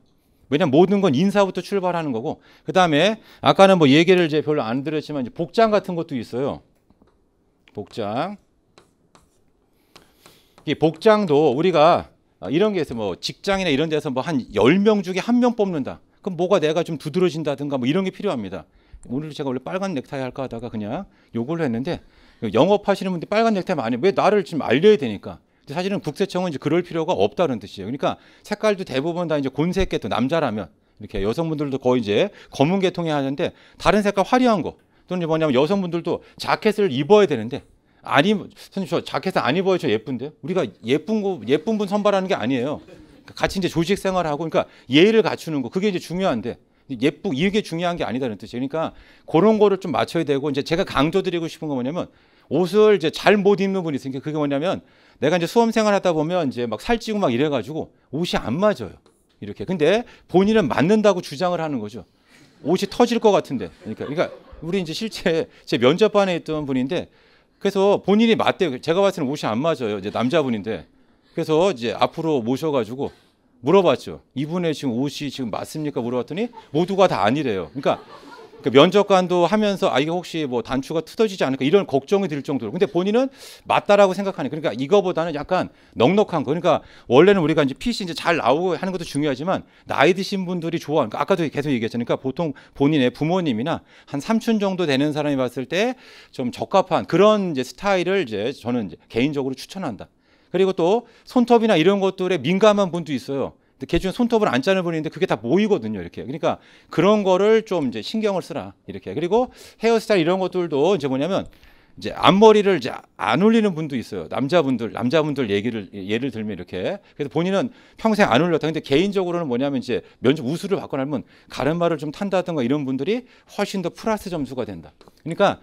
왜냐면 모든 건 인사부터 출발하는 거고 그 다음에 아까는 뭐 얘기를 이제 별로 안 들었지만 이제 복장 같은 것도 있어요. 복장. 이 복장도 우리가 아, 이런 게 있어요. 뭐 직장이나 이런 데서 뭐 한 열 명 중에 한 명 뽑는다. 그럼 뭐가 내가 좀 두드러진다든가 뭐 이런 게 필요합니다. 오늘 제가 원래 빨간 넥타이 할까 하다가 그냥 요걸로 했는데 영업하시는 분들 빨간 넥타이 많이 왜 나를 지금 알려야 되니까. 근데 사실은 국세청은 이제 그럴 필요가 없다는 뜻이에요. 그러니까 색깔도 대부분 다 이제 곤색 계통 남자라면 이렇게 여성분들도 거의 이제 검은 계통이 하는데 다른 색깔 화려한 거 또는 뭐냐면 여성분들도 자켓을 입어야 되는데 아니 선생님 저 자켓을 안 입어요 저 예쁜데 우리가 예쁜 거 예쁜 분 선발하는 게 아니에요 같이 이제 조직 생활하고 그러니까 예의를 갖추는 거 그게 이제 중요한데 예쁘 이게 중요한 게 아니다는 뜻이에요. 그러니까 그런 거를 좀 맞춰야 되고 이제 제가 강조드리고 싶은 건 뭐냐면 옷을 이제 잘 못 입는 분이 있으니까 그게 뭐냐면 내가 이제 수험 생활하다 보면 이제 막 살찌고 막 이래가지고 옷이 안 맞아요. 이렇게. 근데 본인은 맞는다고 주장을 하는 거죠. 옷이 터질 것 같은데. 그러니까, 그러니까 우리 이제 실제 제 면접반에 있던 분인데 그래서 본인이 맞대요. 제가 봤을 때는 옷이 안 맞아요. 이제 남자분인데. 그래서 이제 앞으로 모셔가지고 물어봤죠. 이분의 지금 옷이 지금 맞습니까? 물어봤더니 모두가 다 아니래요. 그러니까 그 면접관도 하면서 아 이게 혹시 뭐 단추가 뜯어지지 않을까 이런 걱정이 들 정도로. 근데 본인은 맞다라고 생각하니 그러니까 이거보다는 약간 넉넉한 거. 그러니까 원래는 우리가 이제 핏이 이제 잘 나오고 하는 것도 중요하지만 나이 드신 분들이 좋아하는 그러니까 아까도 계속 얘기했잖아요. 그러니까 보통 본인의 부모님이나 한 삼촌 정도 되는 사람이 봤을 때 좀 적합한 그런 이제 스타일을 이제 저는 이제 개인적으로 추천한다. 그리고 또 손톱이나 이런 것들에 민감한 분도 있어요. 근데 걔 중에 손톱을 안 짜는 분인데 그게 다 모이거든요, 이렇게. 그러니까 그런 거를 좀 이제 신경을 쓰라, 이렇게. 그리고 헤어스타일 이런 것들도 이제 뭐냐면 이제 앞머리를 이제 안 올리는 분도 있어요. 남자분들, 남자분들 얘기를 예를 들면 이렇게. 그래서 본인은 평생 안 올렸다. 근데 개인적으로는 뭐냐면 이제 면접 우수를 받고 나면 가르마를 좀 탄다든가 이런 분들이 훨씬 더 플러스 점수가 된다. 그러니까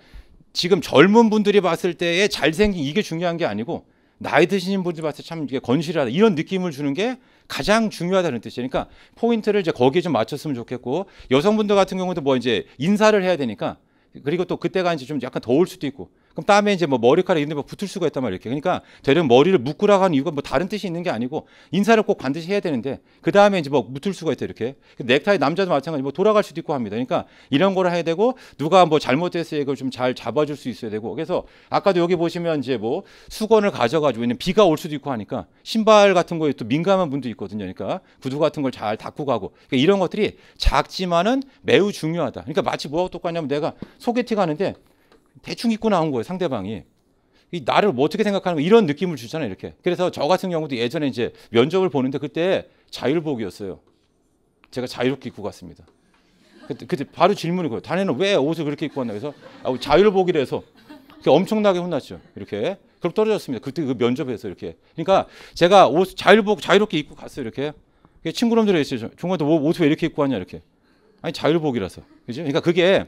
지금 젊은 분들이 봤을 때의 잘생긴 이게 중요한 게 아니고 나이 드신 분들 봤을 때 참 이게 건실하다 이런 느낌을 주는 게 가장 중요하다는 뜻이에요. 그러니까 포인트를 이제 거기에 좀 맞췄으면 좋겠고 여성분들 같은 경우도 뭐 이제 인사를 해야 되니까 그리고 또 그때가 이제 좀 약간 더울 수도 있고 그럼 땀에 이제 뭐 머리카락 있는 거 붙을 수가 있단 말이에요. 그러니까 대략 머리를 묶으라고 하는 이유가 뭐 다른 뜻이 있는 게 아니고 인사를 꼭 반드시 해야 되는데 그 다음에 이제 뭐 묻을 수가 있다 이렇게 넥타이 남자도 마찬가지 뭐 돌아갈 수도 있고 합니다. 그러니까 이런 거를 해야 되고 누가 뭐 잘못했어요 이걸 좀 잘 잡아줄 수 있어야 되고 그래서 아까도 여기 보시면 이제 뭐 수건을 가져가지고 왜냐면 비가 올 수도 있고 하니까 신발 같은 거에 또 민감한 분도 있거든요. 그러니까 구두 같은 걸 잘 닦고 가고 그러니까 이런 것들이 작지만은 매우 중요하다. 그러니까 마치 뭐하고 똑같냐면 내가 소개팅 하는데 대충 입고 나온 거예요 상대방이. 이 나를 뭐 어떻게 생각하는 거 이런 느낌을 주잖아요 이렇게. 그래서 저 같은 경우도 예전에 이제 면접을 보는데 그때 자율복이었어요. 제가 자유롭게 입고 갔습니다. 그때, 그때 바로 질문이 거예요 자네는 왜 옷을 그렇게 입고 왔나? 그래서 아, 자율복이라서 엄청나게 혼났죠 이렇게. 그럼 떨어졌습니다. 그때 그 면접에서 이렇게. 그러니까 제가 옷 자율복 자유롭게 입고 갔어요 이렇게. 친구놈들이 있어요 중간에 옷을 왜 이렇게 입고 왔냐? 이렇게. 아니 자율복이라서. 그죠? 그러니까 그게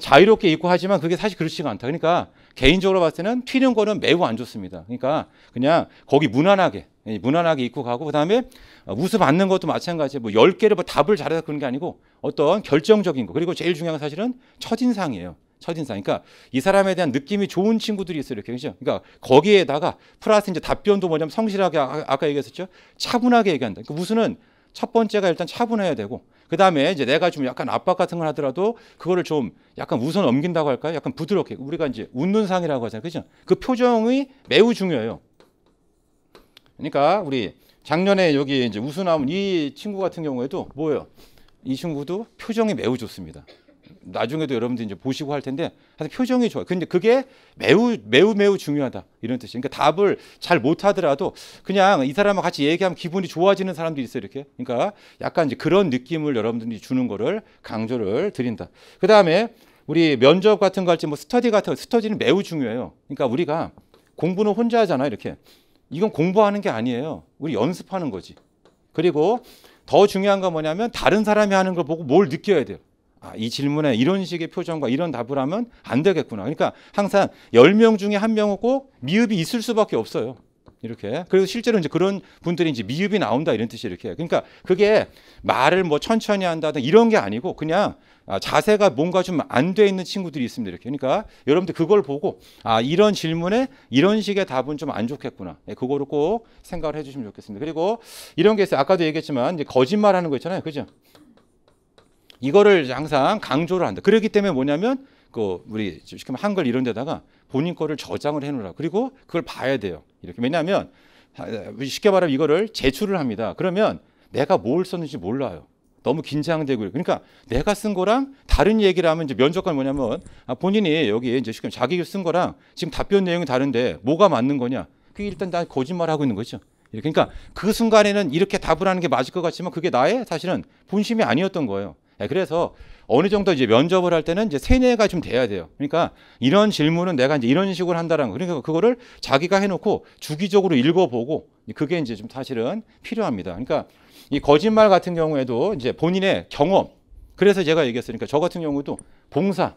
자유롭게 입고 하지만 그게 사실 그렇지가 않다. 그러니까 개인적으로 봤을 때는 튀는 거는 매우 안 좋습니다. 그러니까 그냥 거기 무난하게 무난하게 입고 가고 그다음에 우수 받는 것도 마찬가지예요. 뭐 10개를 뭐 답을 잘해서 그런 게 아니고 어떤 결정적인 거. 그리고 제일 중요한 건 사실은 첫인상이에요. 첫인상. 그러니까 이 사람에 대한 느낌이 좋은 친구들이 있어요. 이렇게. 그죠? 그러니까 거기에다가 플러스 이제 답변도 뭐냐면 성실하게 아, 아까 얘기했었죠. 차분하게 얘기한다. 그러니까 우수는 첫 번째가 일단 차분해야 되고 그 다음에 이제 내가 좀 약간 압박 같은 걸 하더라도 그거를 좀 약간 웃어 넘긴다고 할까요? 약간 부드럽게 우리가 이제 웃는 상이라고 하잖아요, 그죠? 그 표정이 매우 중요해요. 그러니까 우리 작년에 여기 이제 우수 나온 이 친구 같은 경우에도 뭐예요? 이 친구도 표정이 매우 좋습니다. 나중에도 여러분들이 이제 보시고 할 텐데 사실 표정이 좋아요. 근데 그게 매우 매우 매우 중요하다 이런 뜻이. 그러니까 답을 잘 못하더라도 그냥 이 사람과 같이 얘기하면 기분이 좋아지는 사람도 있어요. 이렇게. 그러니까 약간 이제 그런 느낌을 여러분들이 주는 거를 강조를 드린다. 그 다음에 우리 면접 같은 거할때뭐 스터디 같은 거 스터디는 매우 중요해요. 그러니까 우리가 공부는 혼자 하잖아요. 이렇게. 이건 공부하는 게 아니에요. 우리 연습하는 거지. 그리고 더 중요한 건 뭐냐면 다른 사람이 하는 걸 보고 뭘 느껴야 돼요. 아, 이 질문에 이런 식의 표정과 이런 답을 하면 안 되겠구나. 그러니까 항상 10명 중에 한 명은 꼭 미흡이 있을 수밖에 없어요. 이렇게. 그리고 실제로 이제 그런 분들이 이제 미흡이 나온다 이런 뜻이 이렇게. 그러니까 그게 말을 뭐 천천히 한다든 이런 게 아니고 그냥 아, 자세가 뭔가 좀 안 돼 있는 친구들이 있습니다. 이렇게. 그러니까 여러분들 그걸 보고 아, 이런 질문에 이런 식의 답은 좀 안 좋겠구나. 예, 그거를 꼭 생각을 해 주시면 좋겠습니다. 그리고 이런 게 있어요. 아까도 얘기했지만 이제 거짓말 하는 거 있잖아요. 그죠? 이거를 항상 강조를 한다. 그렇기 때문에 뭐냐면 그 우리 쉽게 한글 이런 데다가 본인 거를 저장을 해 놓으라. 그리고 그걸 봐야 돼요. 이렇게 왜냐하면 쉽게 말하면 이거를 제출을 합니다. 그러면 내가 뭘 썼는지 몰라요. 너무 긴장되고 그러니까 내가 쓴 거랑 다른 얘기를 하면 이제 면접관 뭐냐면 아, 본인이 여기 이제 쉽게 자기 쓴 거랑 지금 답변 내용이 다른데 뭐가 맞는 거냐? 그게 일단 다 거짓말 하고 있는 거죠. 그러니까 그 순간에는 이렇게 답을 하는 게 맞을 것 같지만 그게 나의 사실은 본심이 아니었던 거예요. 예, 그래서 어느 정도 이제 면접을 할 때는 이제 세뇌가 좀 돼야 돼요. 그러니까 이런 질문은 내가 이제 이런 식으로 한다라는 거. 그러니까 그거를 자기가 해놓고 주기적으로 읽어보고 그게 이제 좀 사실은 필요합니다. 그러니까 이 거짓말 같은 경우에도 이제 본인의 경험 그래서 제가 얘기했으니까 저 같은 경우도 봉사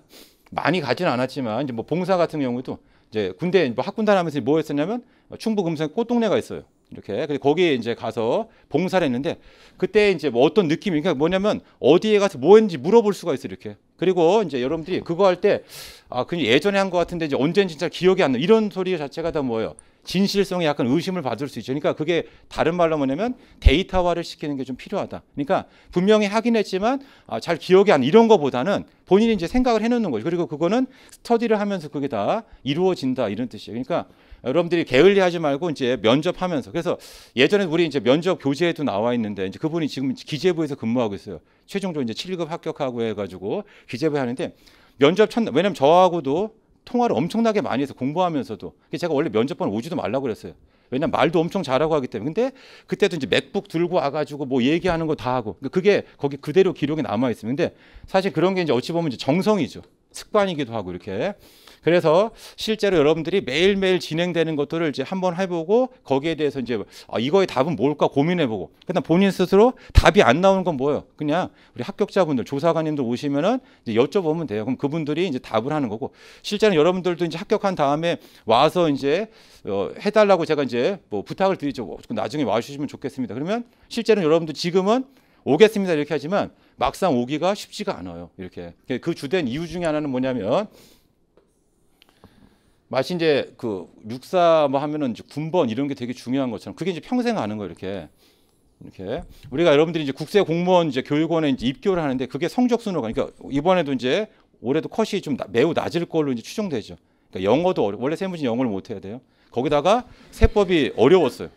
많이 가지는 않았지만 이제 뭐 봉사 같은 경우도 이제 군대 뭐 학군단 하면서 뭐 했었냐면 충북 음성 꽃동네가 있어요. 이렇게. 그래서 거기에 이제 가서 봉사를 했는데 그때 이제 뭐 어떤 느낌이 그러니까 뭐냐면 어디에 가서 뭐 했는지 물어볼 수가 있어요 이렇게. 그리고 이제 여러분들이 그거 할 때 아 그냥 예전에 한 것 같은데 이제 언젠지 진짜 기억이 안 나. 이런 소리 자체가 다 뭐예요? 진실성에 약간 의심을 받을 수 있죠. 그러니까 그게 다른 말로 뭐냐면 데이터화를 시키는 게 좀 필요하다. 그러니까 분명히 하긴 했지만 아, 잘 기억이 안 이런 거보다는 본인이 이제 생각을 해놓는 거죠. 그리고 그거는 스터디를 하면서 그게 다 이루어진다 이런 뜻이에요. 그러니까 여러분들이 게을리하지 말고 이제 면접하면서 그래서 예전에 우리 이제 면접 교재에도 나와 있는데 이제 그분이 지금 기재부에서 근무하고 있어요. 최종적으로 이제 7급 합격하고 해가지고 기재부에 하는데 면접 첫 왜냐면 저하고도 통화를 엄청나게 많이 해서 공부하면서도 제가 원래 면접번 오지도 말라고 그랬어요. 왜냐면 말도 엄청 잘하고 하기 때문에. 근데 그때도 이제 맥북 들고 와가지고 뭐 얘기하는 거 다 하고 그게 거기 그대로 기록이 남아 있어요. 근데 사실 그런 게 이제 어찌 보면 이제 정성이죠. 습관이기도 하고 이렇게. 그래서 실제로 여러분들이 매일매일 진행되는 것들을 이제 한번 해보고 거기에 대해서 이제 아, 이거의 답은 뭘까 고민해보고 그다음 본인 스스로 답이 안 나오는 건 뭐예요? 그냥 우리 합격자분들 조사관님들 오시면은 이제 여쭤보면 돼요. 그럼 그분들이 이제 답을 하는 거고 실제로 여러분들도 이제 합격한 다음에 와서 이제 어, 해달라고 제가 이제 뭐 부탁을 드리죠. 나중에 와주시면 좋겠습니다. 그러면 실제로 여러분들 지금은 오겠습니다 이렇게 하지만 막상 오기가 쉽지가 않아요. 이렇게 그 주된 이유 중에 하나는 뭐냐면 마치 이제 그 육사 뭐 하면은 군번 이런 게 되게 중요한 것처럼 그게 이제 평생 하는 거 이렇게 이렇게 우리가 여러분들이 이제 국세 공무원 이제 교육원에 이제 입교를 하는데 그게 성적 순으로가 그러니까 이번에도 이제 올해도 컷이 좀 매우 낮을 걸로 이제 추정되죠. 그러니까 영어도 어려, 원래 세무진 영어를 못 해야 돼요. 거기다가 세법이 어려웠어요.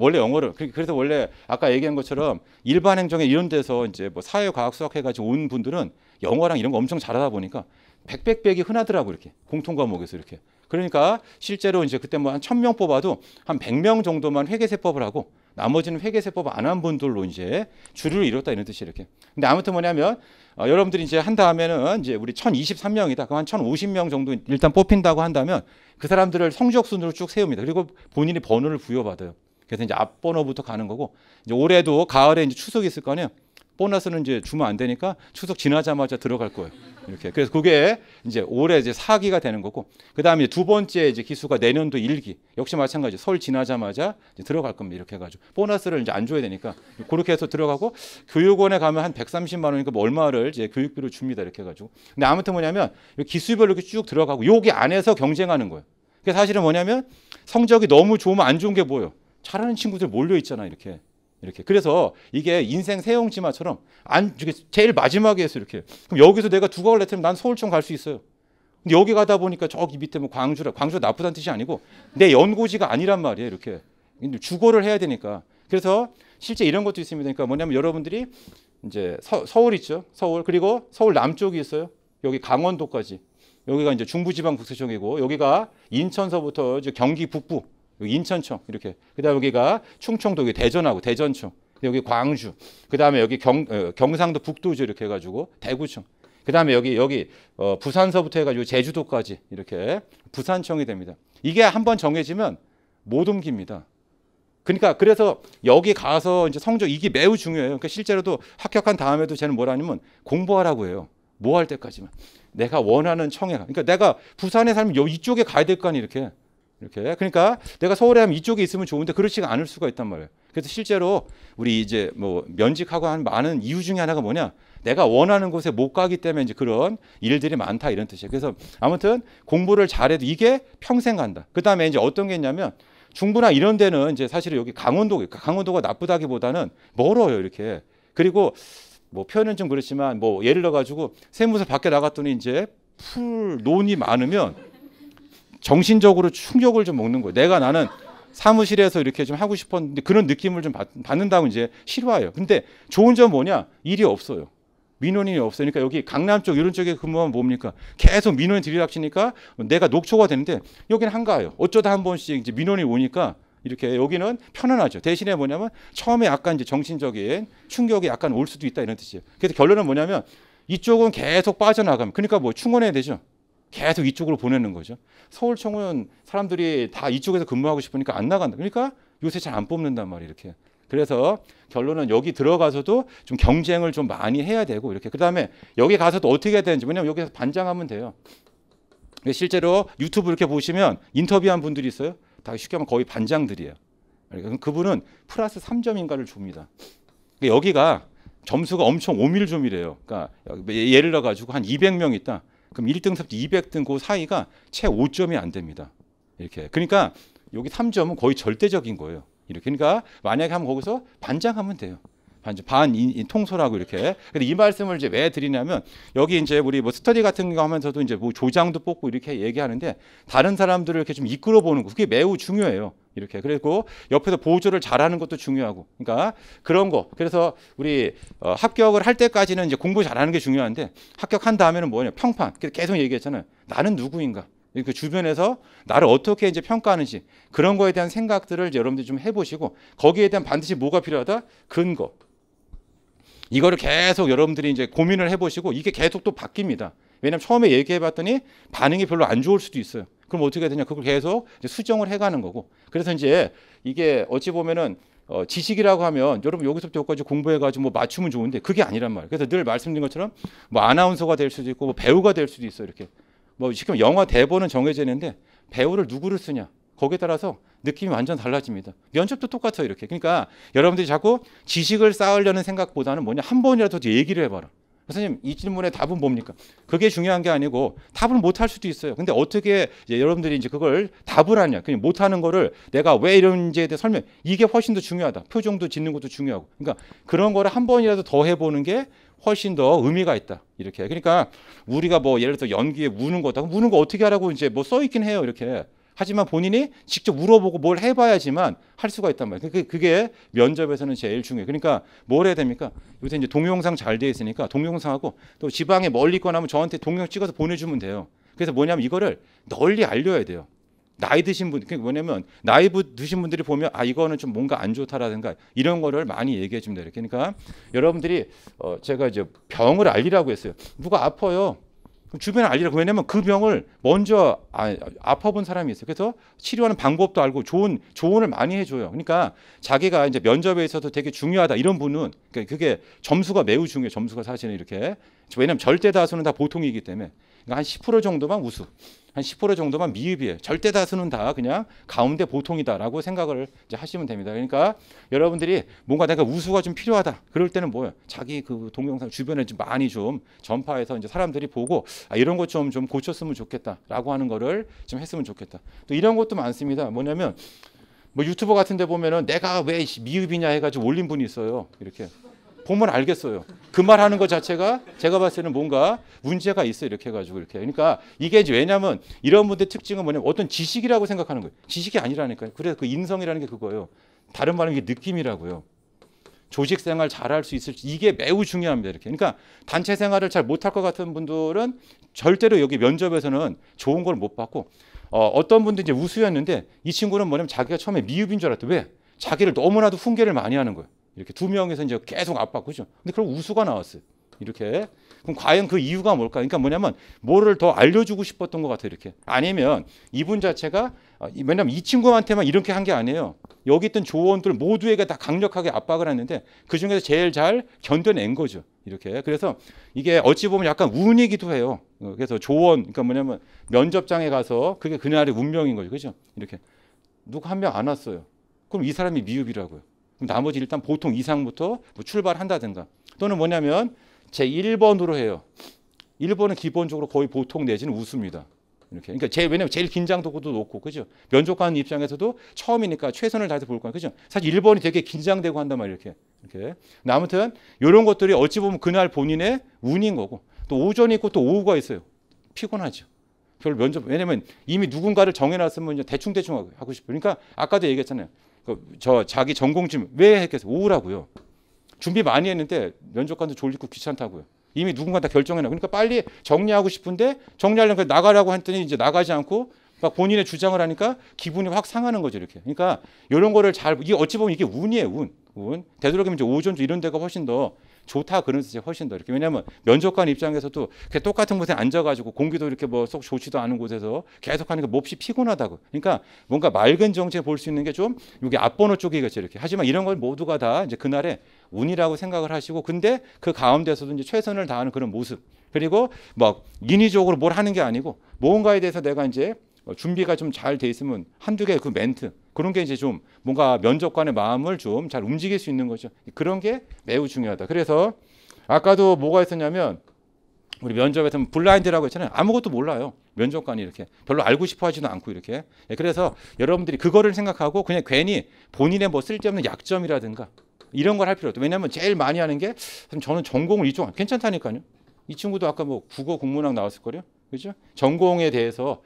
원래 영어를 그래서 원래 아까 얘기한 것처럼 일반 행정에 이런 데서 이제 뭐 사회 과학 수학 해가지고 온 분들은 영어랑 이런 거 엄청 잘하다 보니까 백백백이 흔하더라고 이렇게 공통 과목에서 이렇게 그러니까 실제로 이제 그때 뭐 한 천 명 뽑아도 한 백 명 정도만 회계세법을 하고 나머지는 회계세법 안 한 분들로 이제 주류를 이뤘다 이런 뜻이 이렇게. 근데 아무튼 뭐냐면 어, 여러분들이 이제 한 다음에는 이제 우리 1023명이다. 그럼 한 1050명 정도 일단 뽑힌다고 한다면 그 사람들을 성적 순으로 쭉 세웁니다. 그리고 본인이 번호를 부여받아요. 그래서 이제 앞번호부터 가는 거고 이제 올해도 가을에 이제 추석이 있을 거 아니에요. 보너스는 이제 주면 안 되니까 추석 지나자마자 들어갈 거예요. 이렇게. 그래서 그게 이제 올해 이제 4기가 되는 거고 그다음에 두 번째 이제 기수가 내년도 1기. 역시 마찬가지. 설 지나자마자 들어갈 겁니다. 이렇게 해 가지고 보너스를 이제 안 줘야 되니까 그렇게 해서 들어가고 교육원에 가면 한 130만 원이니까 뭐 얼마를 이제 교육비로 줍니다. 이렇게 해 가지고. 근데 아무튼 뭐냐면 기수별로 이렇게 쭉 들어가고 여기 안에서 경쟁하는 거예요. 그 사실은 뭐냐면 성적이 너무 좋으면 안 좋은 게 뭐예요? 잘하는 친구들 몰려 있잖아, 이렇게. 이렇게 그래서 이게 인생 세용지마처럼 안 제일 마지막에 해서 이렇게 그럼 여기서 내가 두각을 내면 난 서울청 갈 수 있어요. 근데 여기 가다 보니까 저기 밑에 뭐 광주라 광주가 나쁘다는 뜻이 아니고 내 연고지가 아니란 말이에요. 이렇게 주거를 해야 되니까 그래서 실제 이런 것도 있습니다. 그러니까 뭐냐면 여러분들이 이제 서, 서울 있죠. 서울 그리고 서울 남쪽이 있어요. 여기 강원도까지 여기가 이제 중부지방국세청이고 여기가 인천서부터 이제 경기 북부 여기 인천청 이렇게. 그다음 여기가 충청도 여기 대전하고 대전청. 여기 광주. 그다음에 여기 경 어, 경상도 북도죠 이렇게 해 가지고 대구청. 그다음에 여기 여기 어, 부산서부터 해 가지고 제주도까지 이렇게 부산청이 됩니다. 이게 한번 정해지면 못 옮깁니다. 그러니까 그래서 여기 가서 이제 성적 이게 매우 중요해요. 그러니까 실제로도 합격한 다음에도 쟤는 뭐라냐면 공부하라고 해요. 뭐 할 때까지만. 내가 원하는 청에 가. 그러니까 내가 부산에 살면 여 이쪽에 가야 될 거 아니 이렇게. 이렇게. 그러니까 내가 서울에 하면 이쪽에 있으면 좋은데 그렇지가 않을 수가 있단 말이에요. 그래서 실제로 우리 이제 뭐 면직하고 한 많은 이유 중에 하나가 뭐냐? 내가 원하는 곳에 못 가기 때문에 이제 그런 일들이 많다 이런 뜻이에요. 그래서 아무튼 공부를 잘해도 이게 평생 간다. 그 다음에 이제 어떤 게 있냐면 중부나 이런 데는 이제 사실 여기 강원도, 강원도가 나쁘다기보다는 멀어요 이렇게. 그리고 뭐 표현은 좀 그렇지만 뭐 예를 들어 가지고 세무서 밖에 나갔더니 이제 풀 논이 많으면 정신적으로 충격을 좀 먹는 거예요. 내가 나는 사무실에서 이렇게 좀 하고 싶었는데 그런 느낌을 좀 받, 는다고 이제 싫어해요. 근데 좋은 점 뭐냐? 일이 없어요. 민원인이 없으니까 여기 강남 쪽 이런 쪽에 근무하면 뭡니까? 계속 민원이 들이닥치니까 내가 녹초가 되는데 여기는 한가해요. 어쩌다 한 번씩 이제 민원이 오니까 이렇게 여기는 편안하죠. 대신에 뭐냐면 처음에 약간 이제 정신적인 충격이 약간 올 수도 있다 이런 뜻이에요. 그래서 결론은 뭐냐면 이쪽은 계속 빠져나가면 그러니까 뭐 충원해야 되죠. 계속 이쪽으로 보내는 거죠. 서울청은 사람들이 다 이쪽에서 근무하고 싶으니까 안 나간다. 그러니까 요새 잘 안 뽑는단 말이에요. 이렇게. 그래서 결론은 여기 들어가서도 좀 경쟁을 좀 많이 해야 되고 이렇게 그다음에 여기 가서도 어떻게 해야 되는지 왜냐면 여기서 반장하면 돼요. 실제로 유튜브 이렇게 보시면 인터뷰한 분들이 있어요. 다 쉽게 하면 거의 반장들이에요. 그분은 플러스 3점인가를 줍니다. 여기가 점수가 엄청 오밀조밀해요. 그러니까 예를 들어 가지고 한 200명 있다. 그럼 1등부터 200등 그 사이가 채 5점이 안 됩니다. 이렇게. 그러니까 여기 3점은 거의 절대적인 거예요. 이렇게. 그러니까 만약에 하면 거기서 반장하면 돼요. 반, 반 인, 인, 통솔하고 이렇게. 근데 이 말씀을 이제 왜 드리냐면 여기 이제 우리 뭐 스터디 같은 거 하면서도 이제 뭐 조장도 뽑고 이렇게 얘기하는데 다른 사람들을 이렇게 좀 이끌어 보는 거 그게 매우 중요해요. 이렇게. 그리고 옆에서 보조를 잘하는 것도 중요하고. 그러니까 그런 거. 그래서 우리 어, 합격을 할 때까지는 이제 공부 잘하는 게 중요한데 합격한 다음에는 뭐냐. 평판. 계속 얘기했잖아요. 나는 누구인가? 그 주변에서 나를 어떻게 이제 평가하는지 그런 거에 대한 생각들을 여러분들이 좀 해보시고 거기에 대한 반드시 뭐가 필요하다? 근거 이거를 계속 여러분들이 이제 고민을 해보시고 이게 계속 또 바뀝니다. 왜냐하면 처음에 얘기해봤더니 반응이 별로 안 좋을 수도 있어요. 그럼 어떻게 되냐? 그걸 계속 수정을 해가는 거고. 그래서 이제 이게 어찌 보면은 어, 지식이라고 하면 여러분 여기서부터 여기까지 공부해가지고 뭐 맞추면 좋은데 그게 아니란 말이에요. 그래서 늘 말씀드린 것처럼 뭐 아나운서가 될 수도 있고 뭐 배우가 될 수도 있어요. 이렇게 뭐 지금 영화 대본은 정해져 있는데 배우를 누구를 쓰냐? 거기에 따라서 느낌이 완전 달라집니다. 면접도 똑같아요, 이렇게. 그러니까 여러분들이 자꾸 지식을 쌓으려는 생각보다는 뭐냐 한 번이라도 얘기를 해봐라. 선생님 이 질문의 답은 뭡니까? 그게 중요한 게 아니고 답을 못 할 수도 있어요. 근데 어떻게 여러분들이 이제 그걸 답을 하냐? 그냥 못 하는 거를 내가 왜 이런지에 대해 설명 이게 훨씬 더 중요하다. 표정도 짓는 것도 중요하고. 그러니까 그런 거를 한 번이라도 더 해보는 게 훨씬 더 의미가 있다. 이렇게. 그러니까 우리가 뭐 예를 들어 연기에 무는 거다. 무는 거 어떻게 하라고 이제 뭐 써 있긴 해요. 이렇게. 하지만 본인이 직접 물어보고 뭘 해봐야지만 할 수가 있단 말이에요. 그게, 그게 면접에서는 제일 중요해요. 그러니까 뭘 해야 됩니까? 요새 이제 동영상 잘 돼 있으니까 동영상하고 또 지방에 멀리 있거나 하면 저한테 동영 찍어서 보내주면 돼요. 그래서 뭐냐면 이거를 널리 알려야 돼요. 나이 드신 분, 그게 뭐냐면 나이 드신 분들이 보면 아 이거는 좀 뭔가 안 좋다라든가 이런 거를 많이 얘기해 줍니다. 이렇게. 그러니까 여러분들이 어 제가 이제 병을 알리라고 했어요. 누가 아파요. 주변에 알리라고 왜냐면 그 병을 먼저 아, 아파본 사람이 있어요. 그래서 치료하는 방법도 알고 좋은 조언을 많이 해줘요. 그러니까 자기가 이제 면접에 있어서 되게 중요하다 이런 분은 그러니까 그게 점수가 매우 중요해요. 점수가 사실은 이렇게 왜냐면 절대 다수는 다 보통이기 때문에 그러니까 한 10% 정도만 우수. 한 10% 정도만 미흡이에요. 절대 다수는 다 그냥 가운데 보통이다라고 생각을 이제 하시면 됩니다. 그러니까 여러분들이 뭔가 내가 우수가 좀 필요하다. 그럴 때는 뭐예요? 자기 그 동영상 주변에 좀 많이 좀 전파해서 이제 사람들이 보고 아, 이런 것 좀좀 고쳤으면 좋겠다라고 하는 거를 좀 했으면 좋겠다. 또 이런 것도 많습니다. 뭐냐면 뭐 유튜버 같은 데 보면은 내가 왜 미흡이냐 해가지고 올린 분이 있어요. 이렇게. 보면 알겠어요. 그 말 하는 것 자체가 제가 봤을 때는 뭔가 문제가 있어 이렇게 해가지고 이렇게. 그러니까 이게 이제 왜냐하면 이런 분들 특징은 뭐냐면 어떤 지식이라고 생각하는 거예요. 지식이 아니라니까요. 그래서 그 인성이라는 게 그거예요. 다른 말로 이게 느낌이라고요. 조직 생활 잘할 수 있을지 이게 매우 중요합니다. 이렇게. 그러니까 단체 생활을 잘 못할 것 같은 분들은 절대로 여기 면접에서는 좋은 걸 못 받고 어, 어떤 분들 이제 우수였는데 이 친구는 뭐냐면 자기가 처음에 미흡인 줄 알았대. 왜? 자기를 너무나도 훈계를 많이 하는 거예요. 이렇게 두 명에서 이제 계속 압박 그죠? 근데 그럼 우수가 나왔어요. 이렇게. 그럼 과연 그 이유가 뭘까? 그러니까 뭐냐면 뭐를 더 알려주고 싶었던 것 같아요. 이렇게. 아니면 이분 자체가 어, 왜냐면 이 친구한테만 이렇게 한 게 아니에요. 여기 있던 조원들 모두에게 다 강력하게 압박을 했는데 그 중에서 제일 잘 견뎌낸 거죠. 이렇게. 그래서 이게 어찌 보면 약간 운이기도 해요. 어, 그래서 조원, 그러니까 뭐냐면 면접장에 가서 그게 그날의 운명인 거죠. 그죠? 이렇게. 누구 한명 안 왔어요. 그럼 이 사람이 미흡이라고요. 나머지 일단 보통 이상부터 뭐 출발한다든가 또는 뭐냐면 제 1번으로 해요. 1번은 기본적으로 거의 보통 내지는 우수입니다. 이렇게. 그러니까 제일 왜냐면 제일 긴장도도 높고 그죠? 면접관 입장에서도 처음이니까 최선을 다해서 볼 거예요. 그죠? 사실 1번이 되게 긴장되고 한단 말이에요. 이렇게. 이렇게. 아무튼 이런 것들이 어찌 보면 그날 본인의 운인 거고 또 오전이 있고 또 오후가 있어요. 피곤하죠. 별 면접 왜냐면 이미 누군가를 정해놨으면 대충 대충 하고 싶어요. 그러니까 아까도 얘기했잖아요. 그저 자기 전공쯤 왜 했겠어요? 오후라고요. 준비 많이 했는데 면접관도 졸리고 귀찮다고요. 이미 누군가 다 결정해놔. 그러니까 빨리 정리하고 싶은데 정리하려면 나가라고 했더니 이제 나가지 않고 막 본인의 주장을 하니까 기분이 확 상하는 거죠 이렇게. 그러니까 이런 거를 잘 이게 어찌 보면 이게 운이에요 운. 운. 되도록이면 이제 오전주 이런 데가 훨씬 더 좋다 그런 뜻이 훨씬 더 이렇게 왜냐하면 면접관 입장에서도 똑같은 곳에 앉아가지고 공기도 이렇게 뭐 쏙 좋지도 않은 곳에서 계속 하니까 몹시 피곤하다고. 그러니까 뭔가 맑은 정체 볼 수 있는 게 좀 여기 앞번호 쪽이겠죠 이렇게. 하지만 이런 걸 모두가 다 이제 그날의 운이라고 생각을 하시고 근데 그 가운데서도 이제 최선을 다하는 그런 모습 그리고 막 인위적으로 뭘 하는 게 아니고 뭔가에 대해서 내가 이제 준비가 좀 잘 돼 있으면 한두 개 그 멘트 그런 게 이제 좀 뭔가 면접관의 마음을 좀 잘 움직일 수 있는 거죠. 그런 게 매우 중요하다. 그래서 아까도 뭐가 있었냐면 우리 면접에서 블라인드라고 했잖아요. 아무것도 몰라요. 면접관이 이렇게 별로 알고 싶어 하지도 않고 이렇게. 예, 그래서 여러분들이 그거를 생각하고 그냥 괜히 본인의 뭐 쓸데없는 약점이라든가 이런 걸 할 필요 없다. 왜냐하면 제일 많이 하는 게 저는 전공을 이쪽 괜찮다니까요. 이 친구도 아까 뭐 국어 국문학 나왔을 거요. 그죠? 전공에 대해서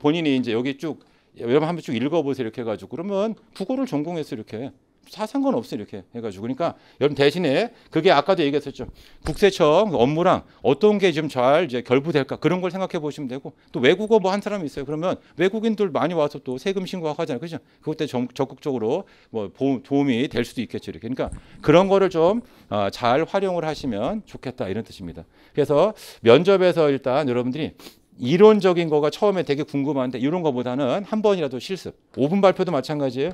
본인이 이제 여기 쭉 여러분 한번 쭉 읽어보세요 이렇게 해가지고. 그러면 국어를 전공해서 이렇게 다 상관없어 이렇게 해가지고. 그러니까 여러분 대신에 그게 아까도 얘기했었죠. 국세청 업무랑 어떤 게 좀 잘 이제 결부될까 그런 걸 생각해 보시면 되고 또 외국어 뭐 한 사람이 있어요. 그러면 외국인들 많이 와서 또 세금 신고하잖아요. 그죠? 그것 때 적극적으로 뭐 도움이 될 수도 있겠죠 이렇게. 그러니까 그런 거를 좀잘 어, 활용을 하시면 좋겠다 이런 뜻입니다. 그래서 면접에서 일단 여러분들이 이론적인 거가 처음에 되게 궁금한데 이런 거보다는 한 번이라도 실습. 5분 발표도 마찬가지예요.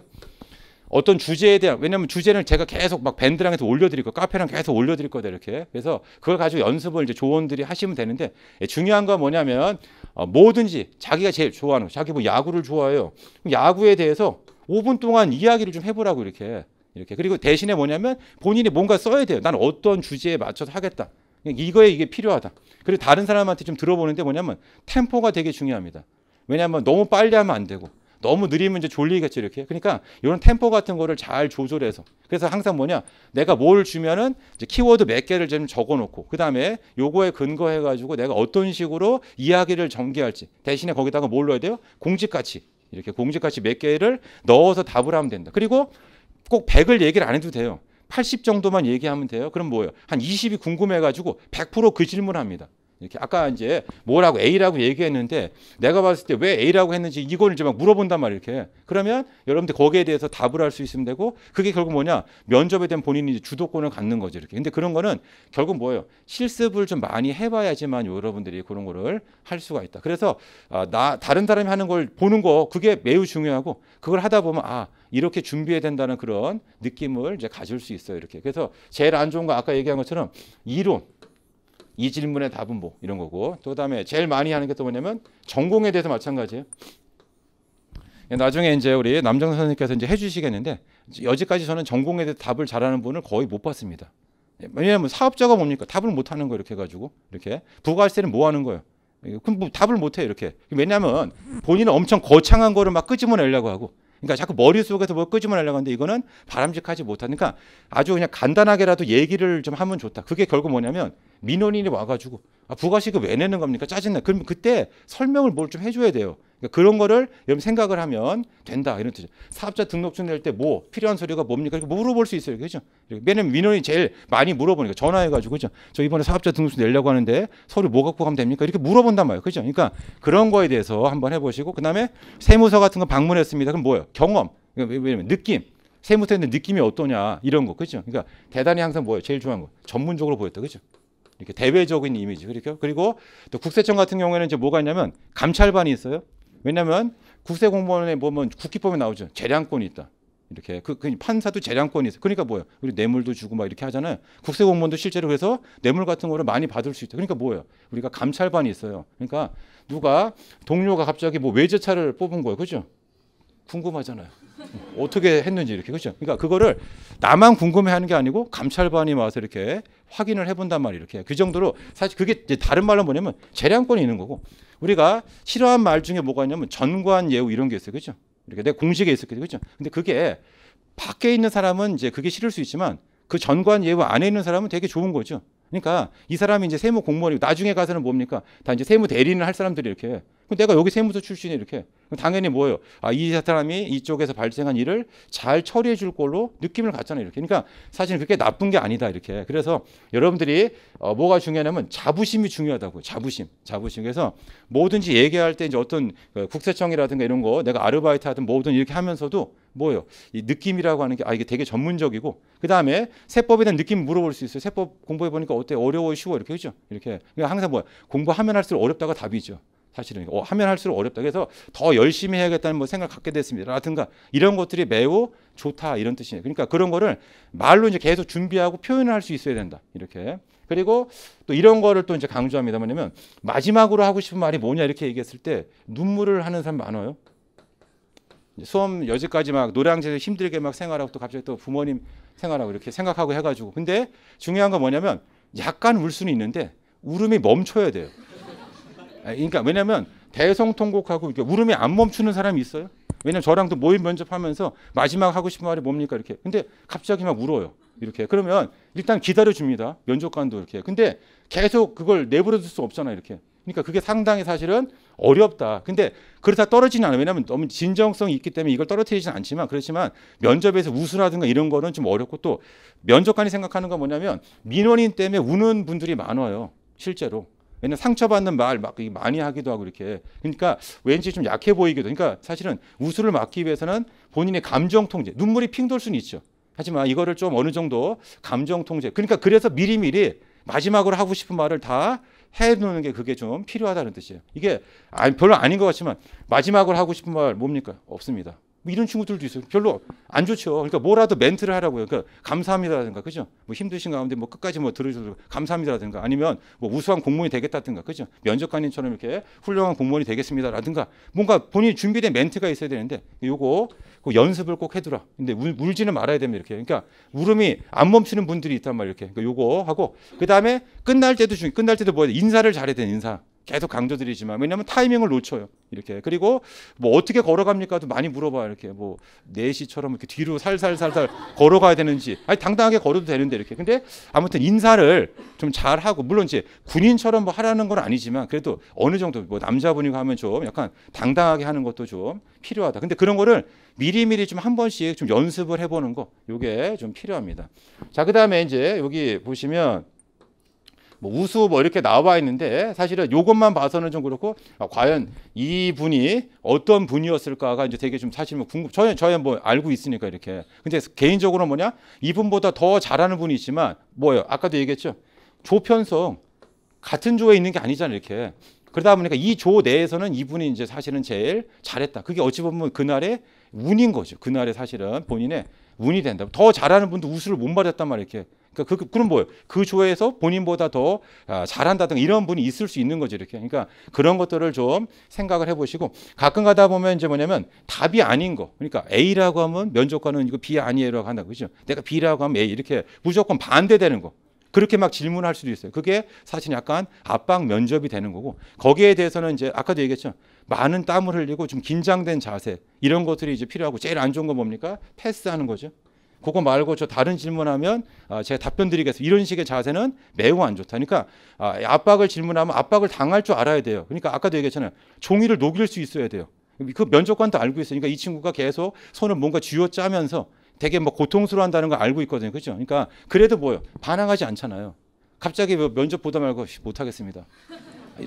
어떤 주제에 대한 왜냐하면 주제는 제가 계속 막 밴드랑 해서 올려드릴 거 카페랑 계속 올려드릴 거다 이렇게. 그래서 그걸 가지고 연습을 이제 조원들이 하시면 되는데 예, 중요한 건 뭐냐면 어, 뭐든지 자기가 제일 좋아하는 거 자기 뭐 야구를 좋아해요. 야구에 대해서 5분 동안 이야기를 좀 해보라고 이렇게. 이렇게. 그리고 대신에 뭐냐면 본인이 뭔가 써야 돼요. 난 어떤 주제에 맞춰서 하겠다 이거에 이게 필요하다. 그리고 다른 사람한테 좀 들어보는데 뭐냐면 템포가 되게 중요합니다. 왜냐하면 너무 빨리 하면 안 되고 너무 느리면 이제 졸리겠죠 이렇게. 그러니까 이런 템포 같은 거를 잘 조절해서 그래서 항상 뭐냐 내가 뭘 주면은 키워드 몇 개를 좀 적어놓고 그 다음에 요거에 근거해가지고 내가 어떤 식으로 이야기를 전개할지 대신에 거기다가 뭘 넣어야 돼요? 공직가치 이렇게 공직가치 몇 개를 넣어서 답을 하면 된다. 그리고 꼭 100을 얘기를 안 해도 돼요. 80 정도만 얘기하면 돼요. 그럼 뭐예요? 한 20이 궁금해가지고 100%그 질문을 합니다. 이렇게 아까 이제 뭐라고 A라고 얘기했는데 내가 봤을 때 왜 A라고 했는지 이걸 이제 막 물어본단 말이에요. 이렇게 그러면 여러분들 거기에 대해서 답을 할 수 있으면 되고 그게 결국 뭐냐 면접에 대한 본인이 주도권을 갖는 거죠. 이렇게 근데 그런 거는 결국 뭐예요? 실습을 좀 많이 해봐야지만 여러분들이 그런 거를 할 수가 있다. 그래서 아, 나 다른 사람이 하는 걸 보는 거 그게 매우 중요하고 그걸 하다 보면 아 이렇게 준비해야 된다는 그런 느낌을 이제 가질 수 있어요. 이렇게. 그래서 제일 안 좋은 거 아까 얘기한 것처럼 이론 이 질문의 답은 뭐 이런 거고 또 그다음에 제일 많이 하는 게 또 뭐냐면 전공에 대해서 마찬가지예요. 나중에 이제 우리 남정 선생님께서 이제 해주시겠는데 여지까지 저는 전공에 대해서 답을 잘하는 분을 거의 못 봤습니다. 왜냐하면 사업자가 뭡니까 답을 못 하는 거 이렇게 해가지고 이렇게 부가세는 뭐 하는 거예요? 그럼 뭐 답을 못해 이렇게 왜냐하면 본인은 엄청 거창한 거를 막 끄집어내려고 하고 그러니까 자꾸 머릿속에서 뭘 끄집어내려고 하는데 이거는 바람직하지 못하니까 아주 그냥 간단하게라도 얘기를 좀 하면 좋다. 그게 결국 뭐냐면 민원인이 와가지고 아, 부가시급 왜 내는 겁니까? 짜증나. 그럼 그때 설명을 뭘 좀 해줘야 돼요. 그러니까 그런 거를 여러분 생각을 하면 된다 이런 뜻이죠. 사업자 등록증 낼 때 뭐 필요한 서류가 뭡니까? 이렇게 물어볼 수 있어요, 그죠? 왜냐면 민원이 제일 많이 물어보니까 전화해가지고 그죠? 저 이번에 사업자 등록증 내려고 하는데 서류 뭐 갖고 가면 됩니까? 이렇게 물어본단 말이에요, 그죠? 그러니까 그런 거에 대해서 한번 해보시고 그 다음에 세무서 같은 거 방문했습니다. 그럼 뭐예요? 경험, 그러니까 왜냐면 느낌. 세무서 했는데 느낌이 어떠냐 이런 거 그죠? 그러니까 대단히 항상 뭐예요? 제일 좋아하는 거 전문적으로 보였다, 그죠? 이렇게 대외적인 이미지 그렇죠? 그리고 또 국세청 같은 경우에는 이제 뭐가 있냐면 감찰반이 있어요. 왜냐하면 국세 공무원에 보면 국기법에 나오죠. 재량권이 있다. 이렇게 그, 그 판사도 재량권이 있어. 그러니까 뭐예요? 우리 뇌물도 주고 막 이렇게 하잖아요. 국세 공무원도 실제로 그래서 뇌물 같은 거를 많이 받을 수 있다. 그러니까 뭐예요? 우리가 감찰반이 있어요. 그러니까 누가 동료가 갑자기 뭐 외제차를 뽑은 거예요. 그죠? 궁금하잖아요. 어떻게 했는지 이렇게 그죠? 그러니까 그거를 나만 궁금해하는 게 아니고 감찰반이 와서 이렇게 확인을 해본단 말이에요. 이렇게 그 정도로 사실 그게 다른 말로 뭐냐면 재량권이 있는 거고 우리가 싫어한 말 중에 뭐가 있냐면 전관 예우 이런 게 있어요. 그죠? 이렇게 내 공식에 있었거든요. 그죠? 근데 그게 밖에 있는 사람은 이제 그게 싫을 수 있지만 그 전관 예우 안에 있는 사람은 되게 좋은 거죠. 그러니까 이 사람이 이제 세무 공무원이고 나중에 가서는 뭡니까? 다 이제 세무 대리인을 할 사람들이 이렇게 내가 여기 세무서 출신이 이렇게 그럼 당연히 뭐예요? 아, 이 사람이 이쪽에서 발생한 일을 잘 처리해 줄 걸로 느낌을 갖잖아요. 이렇게. 그러니까 사실 그렇게 나쁜 게 아니다. 이렇게. 그래서 여러분들이 어, 뭐가 중요하냐면 자부심이 중요하다고요. 자부심. 자부심. 그래서 뭐든지 얘기할 때 이제 어떤 그 국세청이라든가 이런 거 내가 아르바이트 하든 뭐든 이렇게 하면서도 뭐예요? 이 느낌이라고 하는 게 아 이게 되게 전문적이고 그다음에 세법에 대한 느낌 물어볼 수 있어요. 세법 공부해 보니까 어때? 어려워, 쉬워 이렇게 그죠? 이렇게. 그러니까 항상 뭐야? 공부하면 할수록 어렵다가 답이죠. 사실은 어, 하면 할수록 어렵다. 그래서 더 열심히 해야겠다는 뭐 생각 을 갖게 됐습니다. 라든가 이런 것들이 매우 좋다 이런 뜻이에요. 그러니까 그런 거를 말로 이제 계속 준비하고 표현을 할 수 있어야 된다. 이렇게. 그리고 또 이런 거를 또 이제 강조합니다. 뭐냐면 마지막으로 하고 싶은 말이 뭐냐 이렇게 얘기했을 때 눈물을 하는 사람 많아요. 수험 여지까지 막 노량진에서 힘들게 막 생활하고 또 갑자기 또 부모님 생활하고 이렇게 생각하고 해가지고 근데 중요한 건 뭐냐면 약간 울 수는 있는데 울음이 멈춰야 돼요. 아, 그러니까 왜냐하면 대성통곡하고 이렇게 울음이 안 멈추는 사람이 있어요. 왜냐면 저랑도 모임 면접하면서 마지막 하고 싶은 말이 뭡니까 이렇게. 근데 갑자기 막 울어요. 이렇게. 그러면 일단 기다려 줍니다. 면접관도 이렇게. 근데 계속 그걸 내버려 둘 수 없잖아요. 이렇게. 그러니까 그게 상당히 사실은 어렵다. 근데 그렇다 떨어지는 않아요. 왜냐하면 너무 진정성이 있기 때문에 이걸 떨어뜨리진 않지만 그렇지만 면접에서 우수라든가 이런 거는 좀 어렵고 또 면접관이 생각하는 건 뭐냐면 민원인 때문에 우는 분들이 많아요. 실제로. 왜냐면 상처받는 말 막 많이 하기도 하고 이렇게. 그러니까 왠지 좀 약해 보이기도 그러니까 사실은 우수를 막기 위해서는 본인의 감정 통제 눈물이 핑 돌 수는 있죠. 하지만 이거를 좀 어느 정도 감정 통제 그러니까 그래서 미리미리 마지막으로 하고 싶은 말을 다 해놓는 게 그게 좀 필요하다는 뜻이에요. 이게 별로 아닌 것 같지만 마지막으로 하고 싶은 말 뭡니까? 없습니다 뭐 이런 친구들도 있어요. 별로 안 좋죠. 그러니까 뭐라도 멘트를 하라고요. 그러니까 감사합니다라든가 그죠? 뭐 힘드신 가운데 뭐 끝까지 뭐 들어주셔서 감사합니다라든가 아니면 뭐 우수한 공무원이 되겠다든가 그죠? 면접관님처럼 이렇게 훌륭한 공무원이 되겠습니다라든가 뭔가 본인이 준비된 멘트가 있어야 되는데 요거 그 연습을 꼭 해두라. 근데 울, 울지는 말아야 됩니다. 이렇게. 그러니까 울음이 안 멈추는 분들이 있단 말이에요. 이렇게. 그러니까 요거 하고 그 다음에 끝날 때도 중 끝날 때도 뭐야? 인사를 잘해야 돼. 인사. 계속 강조드리지만 왜냐하면 타이밍을 놓쳐요. 이렇게 그리고 뭐 어떻게 걸어갑니까도 많이 물어봐요. 이렇게 뭐 4시처럼 이렇게 뒤로 살살살살 (laughs) 걸어가야 되는지 아니 당당하게 걸어도 되는데 이렇게 근데 아무튼 인사를 좀 잘하고 물론 이제 군인처럼 뭐 하라는 건 아니지만 그래도 어느 정도 뭐 남자분이고 하면 좀 약간 당당하게 하는 것도 좀 필요하다. 근데 그런 거를 미리미리 좀 한 번씩 좀 연습을 해보는 거 요게 좀 필요합니다. 자 그 다음에 이제 여기 보시면 뭐 우수 뭐 이렇게 나와 있는데 사실은 요것만 봐서는 좀 그렇고 아, 과연 이 분이 어떤 분이었을까가 이제 되게 좀 사실 뭐 궁금 저희 저희 뭐 알고 있으니까 이렇게. 근데 개인적으로 뭐냐? 이분보다 더 잘하는 분이 있지만 뭐예요? 아까도 얘기했죠? 조편성. 같은 조에 있는 게 아니잖아요 이렇게. 그러다 보니까 이 조 내에서는 이분이 이제 사실은 제일 잘했다. 그게 어찌 보면 그날의 운인 거죠. 그날의 사실은 본인의 운이 된다. 더 잘하는 분도 우수를 못 맞았단 말이에요 이렇게 그러니까 그, 그럼 뭐예요? 그 조에서 본인보다 더 아, 잘한다든가 이런 분이 있을 수 있는 거죠. 이렇게. 그러니까 그런 것들을 좀 생각을 해보시고 가끔 가다 보면 이제 뭐냐면 답이 아닌 거. 그러니까 A라고 하면 면접관은 이거 B 아니에요라고 한다. 그죠? 내가 B라고 하면 A 이렇게 무조건 반대되는 거. 그렇게 막 질문할 수도 있어요. 그게 사실 약간 압박 면접이 되는 거고 거기에 대해서는 이제 아까도 얘기했죠. 많은 땀을 흘리고 좀 긴장된 자세 이런 것들이 이제 필요하고 제일 안 좋은 건 뭡니까? 패스하는 거죠. 그거 말고 저 다른 질문하면 아, 제가 답변 드리겠습니다. 이런 식의 자세는 매우 안 좋다. 그러니까 아, 압박을 질문하면 압박을 당할 줄 알아야 돼요. 그러니까 아까도 얘기했잖아요. 종이를 녹일 수 있어야 돼요. 그 면접관도 알고 있어요. 그러니까 이 친구가 계속 손을 뭔가 쥐어짜면서 되게 뭐 고통스러워한다는 걸 알고 있거든요. 그렇죠? 그러니까 그래도 뭐요? 반항하지 않잖아요. 갑자기 뭐 면접 보다 말고 못하겠습니다.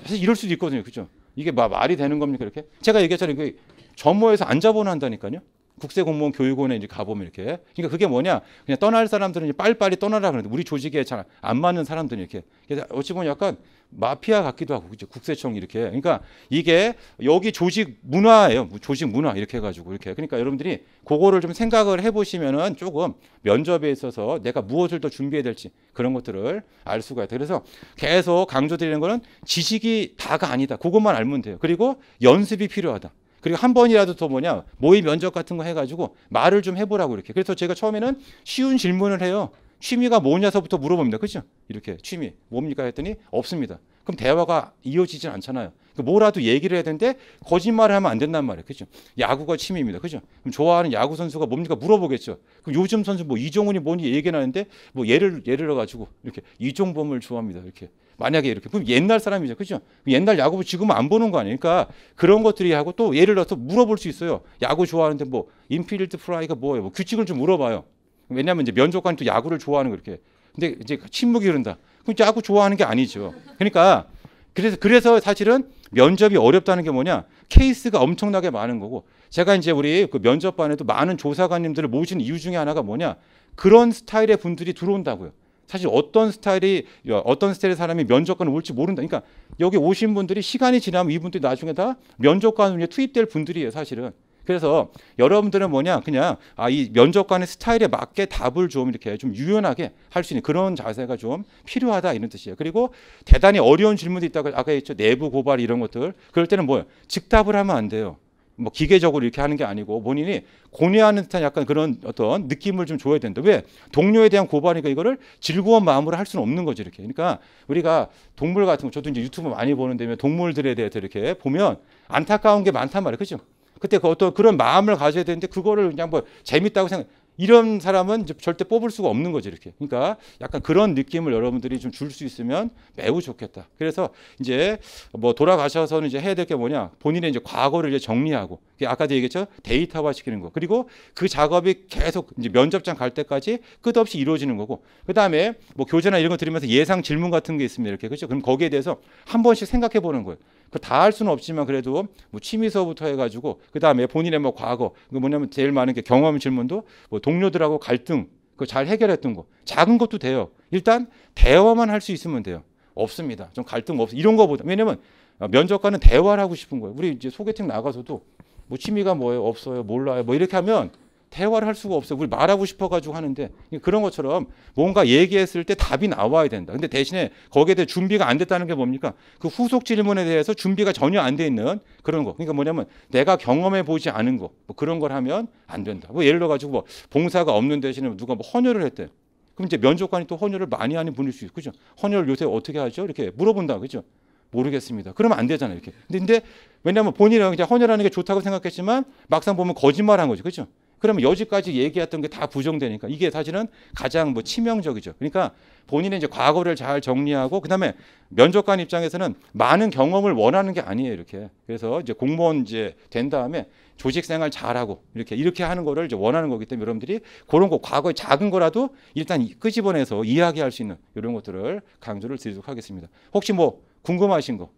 사실 이럴 수도 있거든요. 그죠? 이게 말이 되는 겁니까? 이렇게? 제가 얘기했잖아요. 그 전모에서 앉아보는 한다니까요. 국세공무원 교육원에 이제 가보면 이렇게. 그러니까 그게 뭐냐? 그냥 떠날 사람들은 이제 빨리빨리 떠나라 그러는데 우리 조직에 잘 안 맞는 사람들이 이렇게. 그래서 어찌 보면 약간 마피아 같기도 하고 그죠? 국세청 이렇게. 그러니까 이게 여기 조직 문화예요. 조직 문화 이렇게 해가지고 이렇게. 그러니까 여러분들이 그거를 좀 생각을 해보시면은 조금 면접에 있어서 내가 무엇을 더 준비해야 될지 그런 것들을 알 수가 있다. 그래서 계속 강조드리는 거는 지식이 다가 아니다. 그것만 알면 돼요. 그리고 연습이 필요하다 그리고 한 번이라도 더 뭐냐 모의 면접 같은 거 해가지고 말을 좀 해보라고 이렇게. 그래서 제가 처음에는 쉬운 질문을 해요. 취미가 뭐냐서부터 물어봅니다. 그죠? 이렇게 취미 뭡니까 했더니 없습니다. 그럼 대화가 이어지진 않잖아요. 그 뭐라도 얘기를 해야 되는데 거짓말을 하면 안 된단 말이에요. 그죠? 야구가 취미입니다. 그죠? 그럼 좋아하는 야구 선수가 뭡니까 물어보겠죠. 그럼 요즘 선수 뭐 이종훈이 뭐니 얘기는 하는데 뭐 예를 예를 들어 가지고 이렇게 이종범을 좋아합니다. 이렇게 만약에 이렇게 그럼 옛날 사람이죠, 그죠? 옛날 야구부 지금은 안 보는 거 아니에요? 그러니까 그런 것들이 하고 또 예를 들어서 물어볼 수 있어요. 야구 좋아하는데 뭐 인필드 프라이가 뭐예요? 뭐 규칙을 좀 물어봐요. 왜냐하면 이제 면접관이 또 야구를 좋아하는 거 이렇게. 근데 이제 침묵이 흐른다. 그럼 야구 좋아하는 게 아니죠. 그러니까 그래서 그래서 사실은 면접이 어렵다는 게 뭐냐? 케이스가 엄청나게 많은 거고 제가 이제 우리 그 면접반에도 많은 조사관님들을 모신 이유 중에 하나가 뭐냐? 그런 스타일의 분들이 들어온다고요. 사실 어떤 스타일이 어떤 스타일의 사람이 면접관을 올지 모른다. 그러니까 여기 오신 분들이 시간이 지나면 이분들이 나중에 다 면접관으로 투입될 분들이에요, 사실은. 그래서 여러분들은 뭐냐 그냥 아 이 면접관의 스타일에 맞게 답을 좀 이렇게 좀 유연하게 할 수 있는 그런 자세가 좀 필요하다 이런 뜻이에요. 그리고 대단히 어려운 질문도 있다고 아까 했죠 내부 고발 이런 것들 그럴 때는 뭐예요 즉답을 하면 안 돼요. 뭐 기계적으로 이렇게 하는 게 아니고 본인이 고뇌하는 듯한 약간 그런 어떤 느낌을 좀 줘야 된다. 왜? 동료에 대한 고발이니까 이거를 즐거운 마음으로 할 수는 없는 거죠. 이렇게. 그러니까 우리가 동물 같은 거 저도 이제 유튜브 많이 보는데 동물들에 대해서 이렇게 보면 안타까운 게 많단 말이에요. 그죠? 그때 그 어떤 그런 마음을 가져야 되는데 그거를 그냥 뭐 재밌다고 생각 이런 사람은 절대 뽑을 수가 없는 거죠 이렇게. 그러니까 약간 그런 느낌을 여러분들이 좀 줄 수 있으면 매우 좋겠다. 그래서 이제 뭐 돌아가셔서는 이제 해야 될 게 뭐냐? 본인의 이제 과거를 이제 정리하고 아까도 얘기했죠? 데이터화 시키는 거. 그리고 그 작업이 계속 이제 면접장 갈 때까지 끝없이 이루어지는 거고 그 다음에 뭐 교재나 이런 거 들으면서 예상 질문 같은 게 있습니다 이렇게. 그렇죠? 그럼 거기에 대해서 한 번씩 생각해 보는 거예요 그 다 할 수는 없지만 그래도 뭐 취미서부터 해가지고 그 다음에 본인의 뭐 과거 그 뭐냐면 제일 많은 게 경험 질문도 뭐 동료들하고 갈등 그 잘 해결했던 거 작은 것도 돼요. 일단 대화만 할 수 있으면 돼요. 없습니다. 좀 갈등 없어. 이런 거보다 왜냐면 면접관은 대화를 하고 싶은 거예요. 우리 이제 소개팅 나가서도 뭐 취미가 뭐예요? 없어요. 몰라요. 뭐 이렇게 하면 대화를 할 수가 없어요. 우리 말하고 싶어가지고 하는데 그런 것처럼 뭔가 얘기했을 때 답이 나와야 된다. 근데 대신에 거기에 대해 준비가 안 됐다는 게 뭡니까? 그 후속 질문에 대해서 준비가 전혀 안 돼 있는 그런 거. 그러니까 뭐냐면 내가 경험해 보지 않은 거, 뭐 그런 걸 하면 안 된다. 뭐 예를 들어 가지고 뭐 봉사가 없는 대신에 누가 뭐 헌혈을 했대. 그럼 이제 면접관이 또 헌혈을 많이 하는 분일 수 있고, 그죠? 헌혈 요새 어떻게 하죠? 이렇게 물어본다, 그죠? 모르겠습니다. 그러면 안 되잖아요, 이렇게. 근데, 근데 왜냐하면 본인은 그냥 헌혈하는 게 좋다고 생각했지만 막상 보면 거짓말한 거죠, 그죠? 그러면 여지까지 얘기했던 게 다 부정되니까 이게 사실은 가장 뭐 치명적이죠. 그러니까 본인의 이제 과거를 잘 정리하고 그다음에 면접관 입장에서는 많은 경험을 원하는 게 아니에요. 이렇게. 그래서 이제 공무원 이제 된 다음에 조직 생활 잘하고 이렇게 이렇게 하는 거를 이제 원하는 거기 때문에 여러분들이 그런 거 과거에 작은 거라도 일단 끄집어내서 이야기할 수 있는 이런 것들을 강조를 드리도록 하겠습니다. 혹시 뭐 궁금하신 거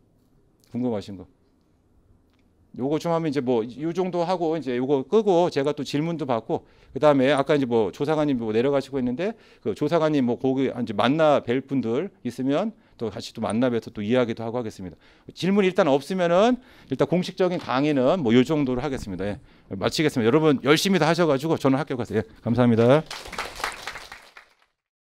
궁금하신 거 요거 좀 하면 이제 뭐 요 정도 하고 이제 요거 끄고 제가 또 질문도 받고 그다음에 아까 이제 뭐 조사관님 뭐 내려가시고 있는데 그 조사관님 뭐 거기 이제 만나 뵐 분들 있으면 또 같이 또 만나 뵈서 또 이야기도 하고 하겠습니다. 질문 일단 없으면은 일단 공식적인 강의는 뭐 요 정도로 하겠습니다. 예. 마치겠습니다. 여러분 열심히 다 하셔 가지고 저는 합격하세요. 예. 감사합니다.